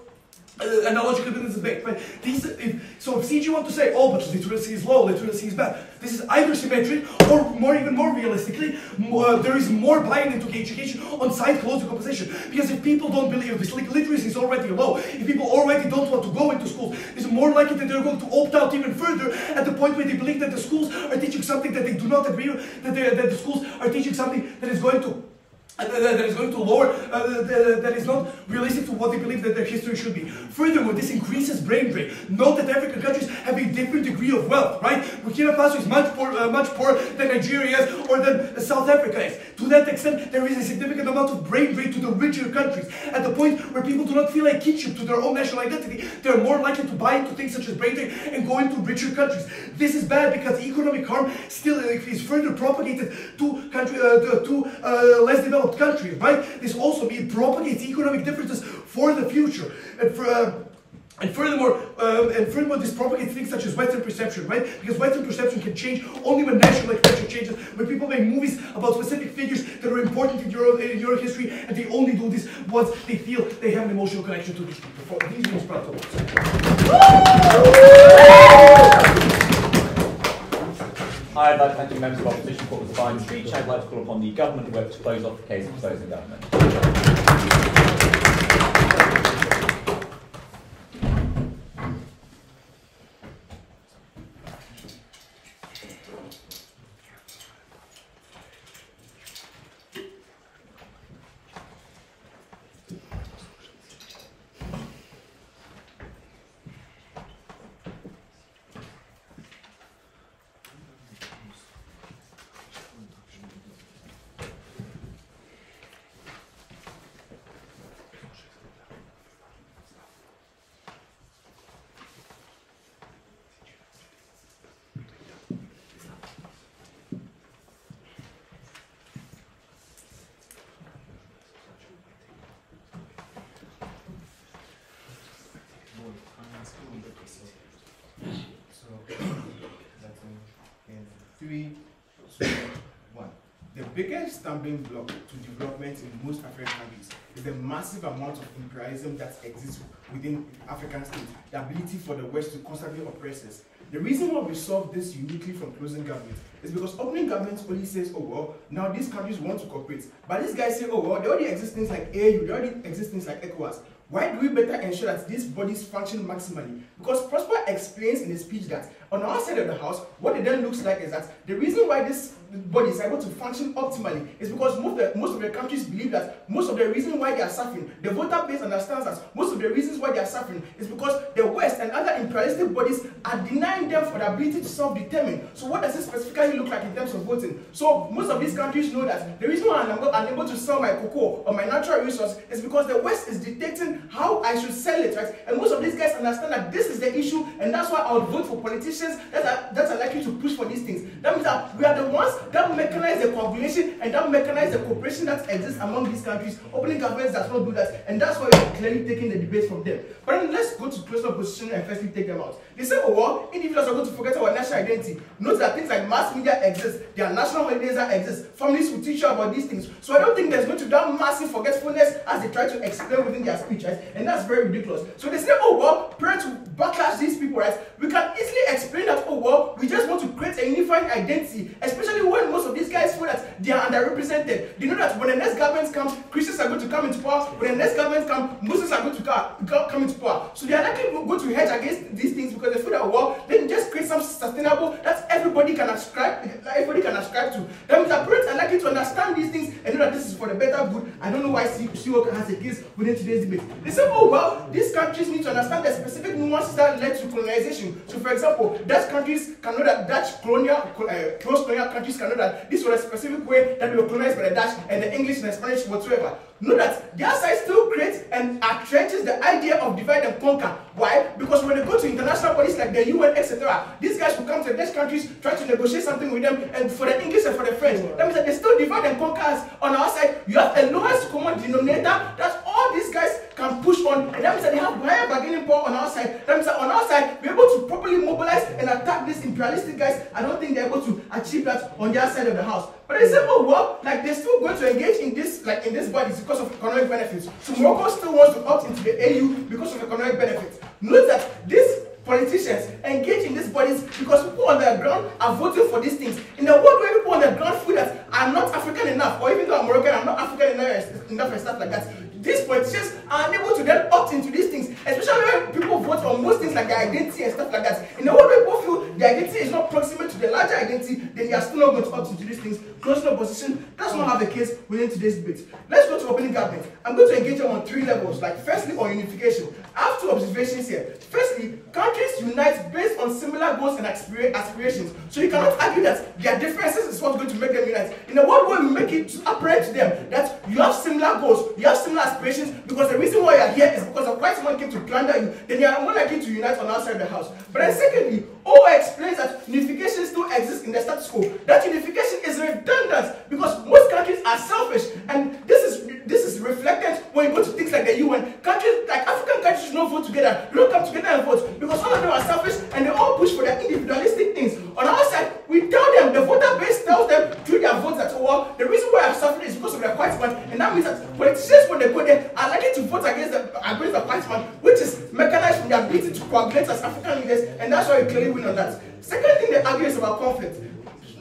analogical business debate. Right? These, if, so if CG want to say, oh, but literacy is low, literacy is bad, this is either symmetric or more, even more realistically, more, uh, there is more buy-in into education on side closing opposition. Because if people don't believe, if lit- literacy is already low, if people already don't want to go into schools, it's more likely that they're going to opt out even further at the point where they believe that the schools are teaching something that they do not agree with, that, that the schools are teaching something that is going to uh, that is going to lower, uh, that, is not realistic to what they believe that their history should be. Furthermore, this increases brain drain. Note that African countries have a different degree of wealth, right? Burkina Faso is much, poor, uh, much poorer than Nigeria is or than uh, South Africa is. To that extent, there is a significant amount of brain drain to the richer countries. At the point where people do not feel like kinship to their own national identity, they're more likely to buy into things such as brain drain and go into richer countries. This is bad because economic harm still is further propagated to country, uh, to- to uh, less developed countries, right? This also means propagates economic differences for the future. And for, uh, and furthermore, um, and furthermore, this propagates things such as Western perception, right? Because Western perception can change only when national expression changes. When people make movies about specific figures that are important in your in your history, and they only do this once they feel they have an emotional connection to these people. For these things, I I'd like to thank the members of opposition for the fine speech. I'd like to call upon the government whip to close off the case of closing government. So, that's in three, two, one. The biggest stumbling block to development in most African countries is the massive amount of imperialism that exists within African states, the ability for the West to constantly oppress us. The reason why we solve this uniquely from closing government is because opening government only says, oh well, now these countries want to cooperate. But these guys say, oh well, they already exist things like AU, they already exist things like ECOWAS. Why do we better ensure that these bodies function maximally? Because Prosper explains in his speech that on our side of the house, what it then looks like is that the reason why this body is able to function optimally is because most of, the, most of the countries believe that most of the reason why they are suffering, the voter base understands that most of the reasons why they are suffering is because the West and other imperialistic bodies are denying them for the ability to self-determine. So what does it specifically look like in terms of voting? So most of these countries know that the reason why I'm unable, to sell my cocoa or my natural resource is because the West is dictating how I should sell it, right? And most of these guys understand that this is the issue, and that's why I would vote for politicians that are that are likely to push for these things. That means that we are the ones that mechanize the coagulation and that mechanize the cooperation that exists among these countries. Opening governments does not do that, and that's why we are clearly taking the debate from them. But then let's go to closer position and firstly take them out. They say, oh well, individuals are going to forget our national identity. Note that things like mass media exist, there are national holidays that exist, families will teach you about these things. So I don't think there's going to be that massive forgetfulness as they try to explain within their speech, right? And that's very ridiculous. So they say, oh well, parents will backlash these people, right? We can easily explain that, oh well, we just want to create a unified identity, especially when most of these guys feel that they are underrepresented. They know that when the next government comes, Christians are going to come into power. When the next government comes, Muslims are going to come into power. So they are likely going to hedge against these things because they feel that, well, then just create something sustainable that everybody can ascribe, everybody can ascribe to. That means that parents are likely to understand these things and know that this is for the better good. I don't know why CWOK has a case within today's debate. They say, oh well, these countries need to understand the specific nuances that led to colonization. So, for example, Dutch countries can know that Dutch colonial, uh, close colonial countries can know that this was a specific way that they were colonized by the Dutch and the English and the Spanish whatsoever. Know that their side still creates and entrenches the idea of divide and conquer. Why? Because when they go to international bodies like the UN, etc., these guys will come to the Dutch countries, try to negotiate something with them, and for the English and for the French, that means that they still divide and conquer us. On our side, you have a lowest common denominator that all these guys can push on, and that means that they have higher bargaining power on our side. That means that on our side, we're able to properly mobilize and attack these imperialistic guys. I don't think they're able to achieve that on their side of the house. But they say, oh well, like they're still going to engage in this, like in this bodies because of economic benefits. So Morocco still wants to opt into the AU because of economic benefits. Note that these politicians engage in these bodies because people on the ground are voting for these things. In a world where people on the ground feel that I'm not African enough, or even though I'm Moroccan, I'm not African enough, enough and stuff like that. These politicians are unable to then opt into these things, especially when people vote on most things like their identity and stuff like that. In a world where people feel their identity is not proximate to the larger identity, then they are still not going to opt into these things. Closing opposition does not have a case within today's debate. Let's go to opening government. I'm going to engage them on three levels. Like, firstly, on unification. I have two observations here. Countries unite based on similar goals and aspirations. So you cannot argue that their differences is what's going to make them unite. In a world where we make it apparent to them that you have similar goals, you have similar aspirations, because the reason why you are here is because a white man came to plunder you, then you are more likely to unite on outside the house. But then secondly, O explains that unification still exists in the status quo. That unification is redundant because most countries are selfish, and this is this is reflected when you go to things like the UN. Countries like African countries do not vote together. They don't come together and vote because all of them are selfish and they all push for their individualistic things. On our side, we tell them the voter base tells them through their votes that well, the reason why I'm suffering is because of the white man, and that means that politicians when they go there are likely to vote against the against the white man, which is mechanized from their ability to coagulate as African leaders, and that's why we clearly on that. Second thing they argue is about conflict.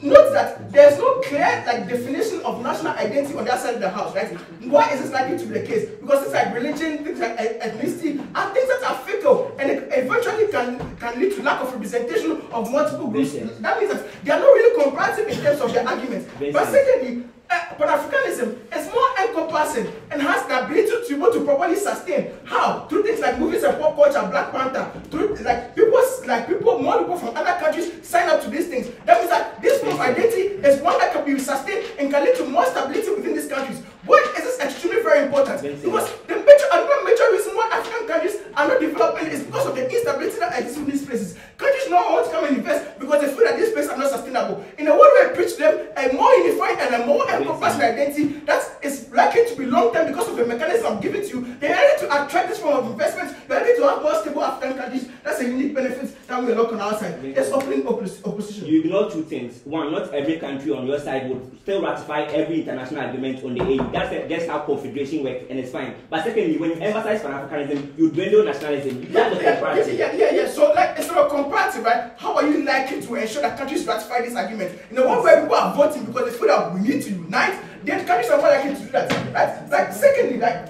Note that there's no clear like definition of national identity on that side of the house, right? Why is this likely to be the case? Because things like religion, things like ethnicity, are things that are fickle and eventually can, can lead to lack of representation of multiple groups. That means that they are not really comparative in terms of their arguments. But secondly, uh, Pan-Africanism is more encompassing and has the ability to be able to properly sustain. How? Through things like movies and pop culture, Black Panther. Through like people, like people, more people from other countries sign up to these things. That means that this form of identity is one that can be sustained and can lead to more stability within these countries. Why is this extremely very important? Because the major, another major reason why African countries are not developing is because of the instability that exists in these places. Countries don't want to come and invest because they feel that these places are not sustainable. In a world where I preach them a more unified and a more encompassing identity that is likely to be long term because of the mechanism I'm giving to you, they are able to attract this form of investment. They are able to have more stable African countries. That's a unique benefit that we look on our side. It's opening oppos- opposition. You ignore two things. One, not every country on your side would still ratify every international agreement on the AU. That's, that's how confederation works, and it's fine. But secondly, when you emphasize Pan-Africanism, you dwindle nationalism. That's the Yeah, comparative. yeah, yeah, yeah. So, like, it's not a comparative, right? How are you likely to ensure that countries ratify this agreement? In the one where people are voting because they feel that we need to unite, then countries are more likely to do that, right? Like, secondly, like,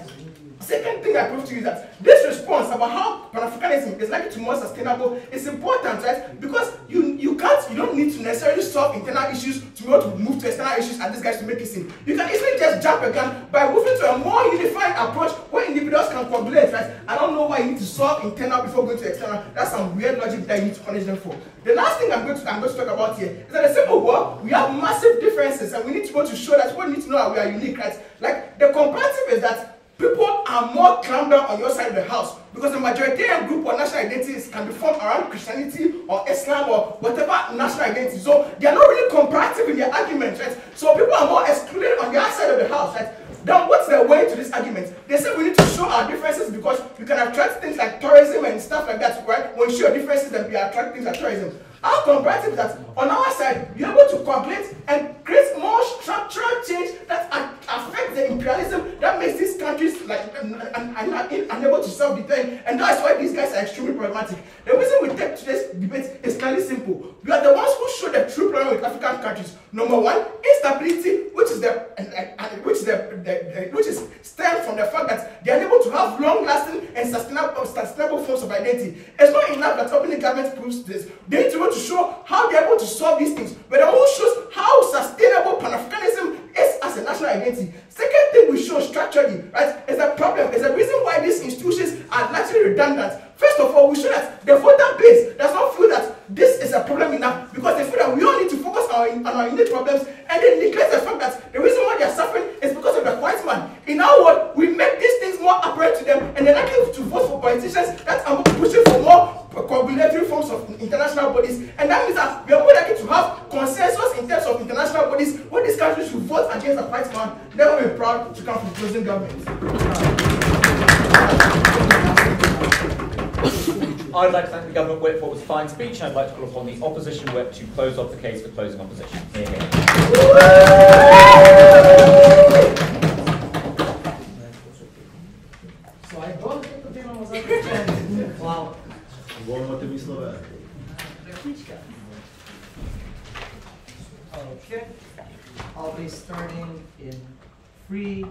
second thing I prove to you is that this response about how Pan-Africanism is likely to be more sustainable is important, right? Because you you can't, you don't need to necessarily solve internal issues to be able to move to external issues and these guys to make it seem. You can easily just jump a gun by moving to a more unified approach where individuals can coagulate, right? I don't know why you need to solve internal before going to external. That's some weird logic that you need to punish them for. The last thing I'm going to I'm going to talk about here is that the simple war, we have massive differences and we need to go to show that we need to know that we are unique, right? Like the comparative is that people are more clamped down on your side of the house because the majoritarian group or national identities can be formed around Christianity or Islam or whatever national identity. So they are not really comparative in their arguments, right? So people are more excluded on their side of the house, right? Then what's their way to this argument? They say we need to show our differences because we can attract things like tourism and stuff like that, right? When you show differences, then we attract things like tourism. Our comparative is that on our side, we're able to coagulate and create more structural change that affects the imperialism that makes these countries like un- un- un- unable to self-defend, and that's why these guys are extremely problematic. The reason we take today's debate is fairly simple. We are the ones who show the true problem with African countries. Number one, instability, which is the and- and- and which is the, the, the which is stemmed from the fact that they are able to have long-lasting and sustainable sustainable forms of identity. It's not enough that opening government proves this. They need to be to show how they're able to solve these things. But the one shows how sustainable Pan-Africanism is as a national identity. Second thing we show structurally, right, is the problem, is the reason why these institutions are largely redundant. First of all, we show that the voter base does not feel that this is a problem enough because they feel that we all need to focus our, on our unique problems and they neglect the fact that the reason why they are suffering is because of the white man. In our world, we make these be proud to come from closing government. I'd like to thank the Government Whip for was fine speech, and I'd like to call upon the Opposition Whip to close off the case for closing opposition. So I don't think the film was understanding. Wow. Volno tymi slovy. Okay. I'll be starting in three,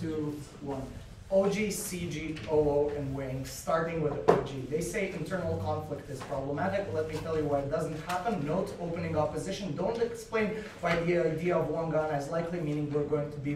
two, one. OG, CG, OO, and Wing, starting with OG. They say internal conflict is problematic. Let me tell you why it doesn't happen. Note opening opposition. Don't explain why the idea of one gun is likely, meaning we're going to be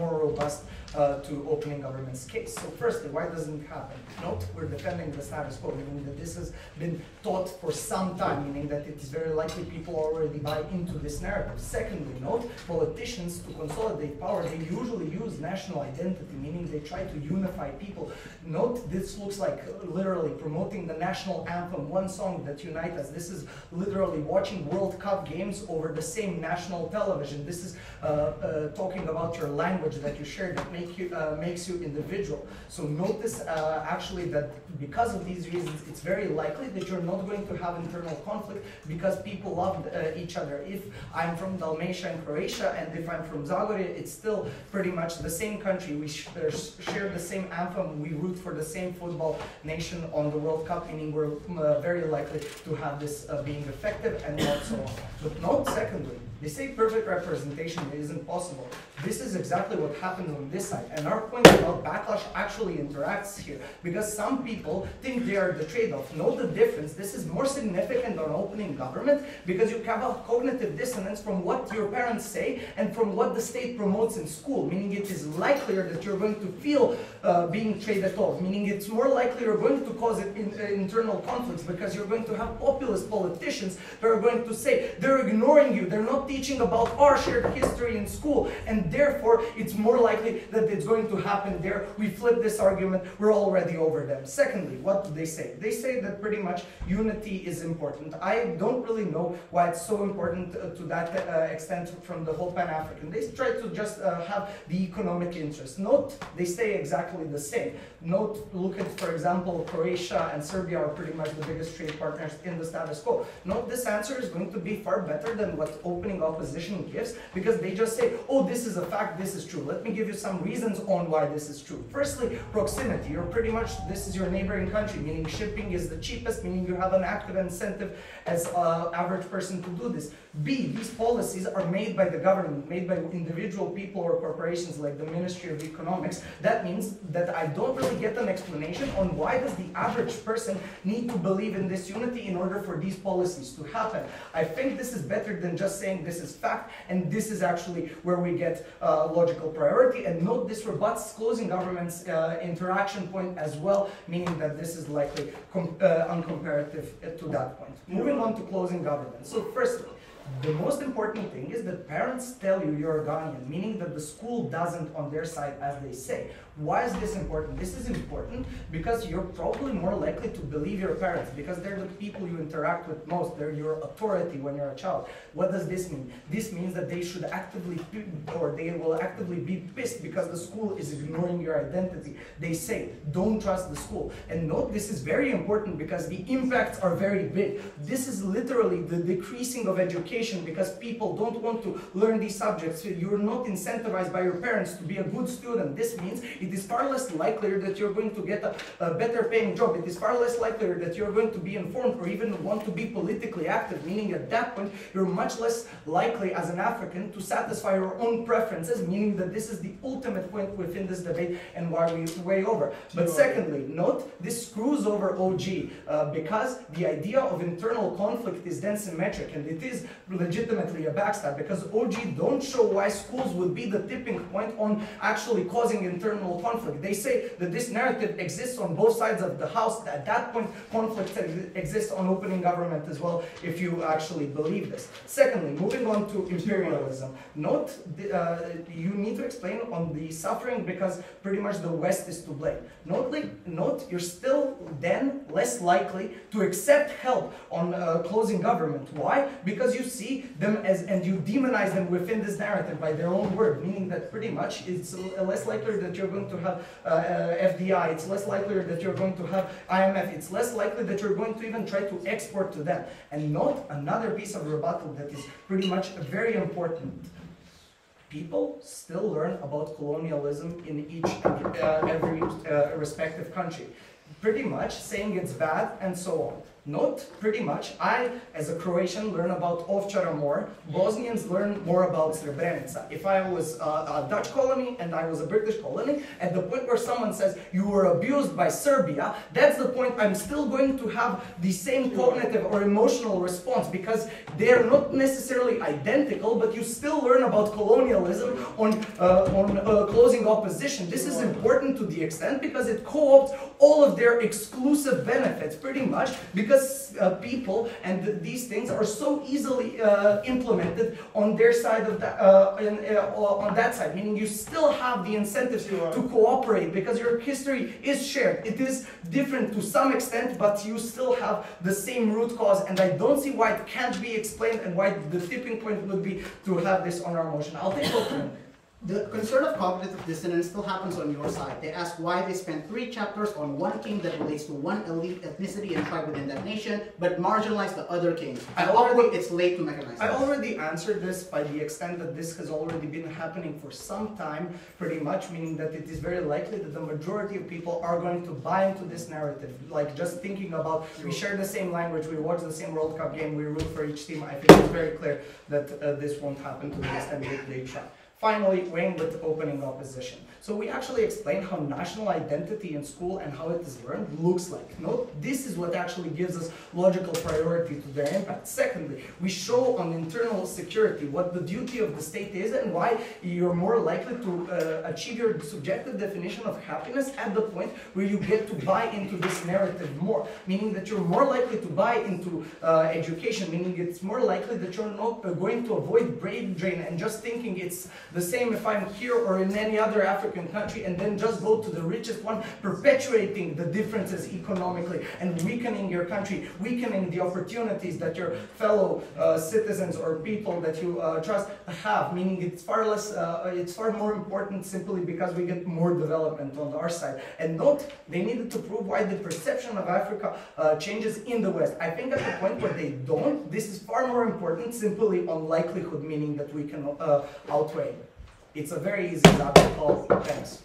more robust uh, to opening government's case. So firstly, why doesn't it happen? Note, we're defending the status quo, meaning that this has been taught for some time, meaning that it is very likely people already buy into this narrative. Secondly, note, politicians to consolidate power, they usually use national identity, meaning they try to unify people. Note, this looks like uh, literally promoting the national anthem, one song that unites us. This is literally watching World Cup games over the same national television. This is uh, uh, talking about your language that you share that make you, uh, makes you individual. So notice uh, actually that because of these reasons, it's very likely that you're not going to have internal conflict because people love uh, each other. If I'm from Dalmatia and Croatia, and if I'm from Zagorje, it's still pretty much the same country. We uh, sh- share the same anthem. We root for the same football nation on the World Cup, meaning we're uh, very likely to have this uh, being effective and not so on. But note, secondly, They say perfect representation isn't possible. This is exactly what happens on this side. And our point about backlash actually interacts here because some people think they are the trade-off. Know the difference. This is more significant on opening government because you have a cognitive dissonance from what your parents say and from what the state promotes in school, meaning it is likelier that you're going to feel uh, being traded off, meaning it's more likely you're going to cause in, uh, internal conflicts because you're going to have populist politicians that are going to say they're ignoring you, they're not teaching about our shared history in school, and therefore it's more likely that it's going to happen there. We flip this argument, we're already over them. Secondly, what do they say? They say that pretty much unity is important. I don't really know why it's so important uh, to that uh, extent from the whole Pan-African. They try to just uh, have the economic interest. Note, they stay exactly the same. Note, look at, for example, Croatia and Serbia are pretty much the biggest trade partners in the status quo. Note, this answer is going to be far better than what opening opposition gives because they just say, oh, this is a fact, this is true. Let me give you some reasons on why this is true. Firstly, proximity. You're pretty much, this is your neighboring country, meaning shipping is the cheapest, meaning you have an active incentive as an average person to do this. B, these policies are made by the government, made by individual people or corporations like the Ministry of Economics. That means that I don't really get an explanation on why does the average person need to believe in this unity in order for these policies to happen. I think this is better than just saying this is fact and this is actually where we get uh, logical priority. And note this rebuts closing government's uh, interaction point as well, meaning that this is likely uh, uncomparative to that point. Moving on to closing government. So firstly, the most important thing is that parents tell you you're a Ghanaian, meaning that the school doesn't on their side as they say. Why is this important? This is important because you're probably more likely to believe your parents because they're the people you interact with most. They're your authority when you're a child. What does this mean? This means that they should actively, or they will actively be pissed because the school is ignoring your identity. They say, don't trust the school. And note, this is very important because the impacts are very big. This is literally the decreasing of education because people don't want to learn these subjects. You're not incentivized by your parents to be a good student. This means it is far less likely that you're going to get a, a, better paying job. It is far less likely that you're going to be informed or even want to be politically active, meaning at that point, you're much less likely as an African to satisfy your own preferences, meaning that this is the ultimate point within this debate and why we way over. But secondly, note, this screws over OG uh, because the idea of internal conflict is then symmetric and it is legitimately a backstab because OG don't show why schools would be the tipping point on actually causing internal conflict. They say that this narrative exists on both sides of the house. That at that point, conflict exists on opening government as well, if you actually believe this. Secondly, moving on to imperialism. Note, uh, you need to explain on the suffering because pretty much the West is to blame. Note, note you're still then less likely to accept help on uh, closing government. Why? Because you see them as, and you demonize them within this narrative by their own word, meaning that pretty much it's less likely that you're going to have uh, uh FDI, it's less likely that you're going to have IMF, it's less likely that you're going to even try to export to them. And note another piece of rebuttal that is pretty much very important. People still learn about colonialism in each uh, every uh, respective country. Pretty much saying it's bad and so on. Not pretty much. I, as a Croatian, learn about Ovčara more. Bosnians learn more about Srebrenica. If I was a, a, Dutch colony and I was a British colony, at the point where someone says you were abused by Serbia, that's the point I'm still going to have the same cognitive or emotional response because they're not necessarily identical, but you still learn about colonialism on, uh, on uh, closing opposition. This is important to the extent because it co-opts all of their exclusive benefits pretty much because uh, people and th these things are so easily uh, implemented on their side of that, uh, in, uh, on that side, meaning you still have the incentives to cooperate because your history is shared. It is different to some extent, but you still have the same root cause, and I don't see why it can't be explained and why the tipping point would be to have this on our motion. I'll take. The concern of cognitive dissonance still happens on your side. They ask why they spent three chapters on one king that relates to one elite ethnicity and tribe within that nation, but marginalize the other kings. I already- already, it's late to mechanize I that. already answered this by the extent that this has already been happening for some time, pretty much, meaning that it is very likely that the majority of people are going to buy into this narrative. Like just thinking about, we share the same language, we watch the same World Cup game, we root for each team. I think it's very clear that uh, this won't happen to the extent that they try. Finally, weighing with opening opposition. So we actually explain how national identity in school and how it is learned looks like. No, this is what actually gives us logical priority to their impact. Secondly, we show on internal security what the duty of the state is and why you're more likely to uh, achieve your subjective definition of happiness at the point where you get to buy into this narrative more. Meaning that you're more likely to buy into uh, education, meaning it's more likely that you're not uh, going to avoid brain drain and just thinking it's the same if I'm here or in any other African country and then just go to the richest one, perpetuating the differences economically and weakening your country, weakening the opportunities that your fellow uh, citizens or people that you uh, trust have. Meaning it's far less, uh, it's far more important simply because we get more development on our side. And note, they needed to prove why the perception of Africa uh, changes in the West. I think at the point where they don't, this is far more important simply on likelihood, meaning that we can uh, outweigh. It's a very easy example of thanks.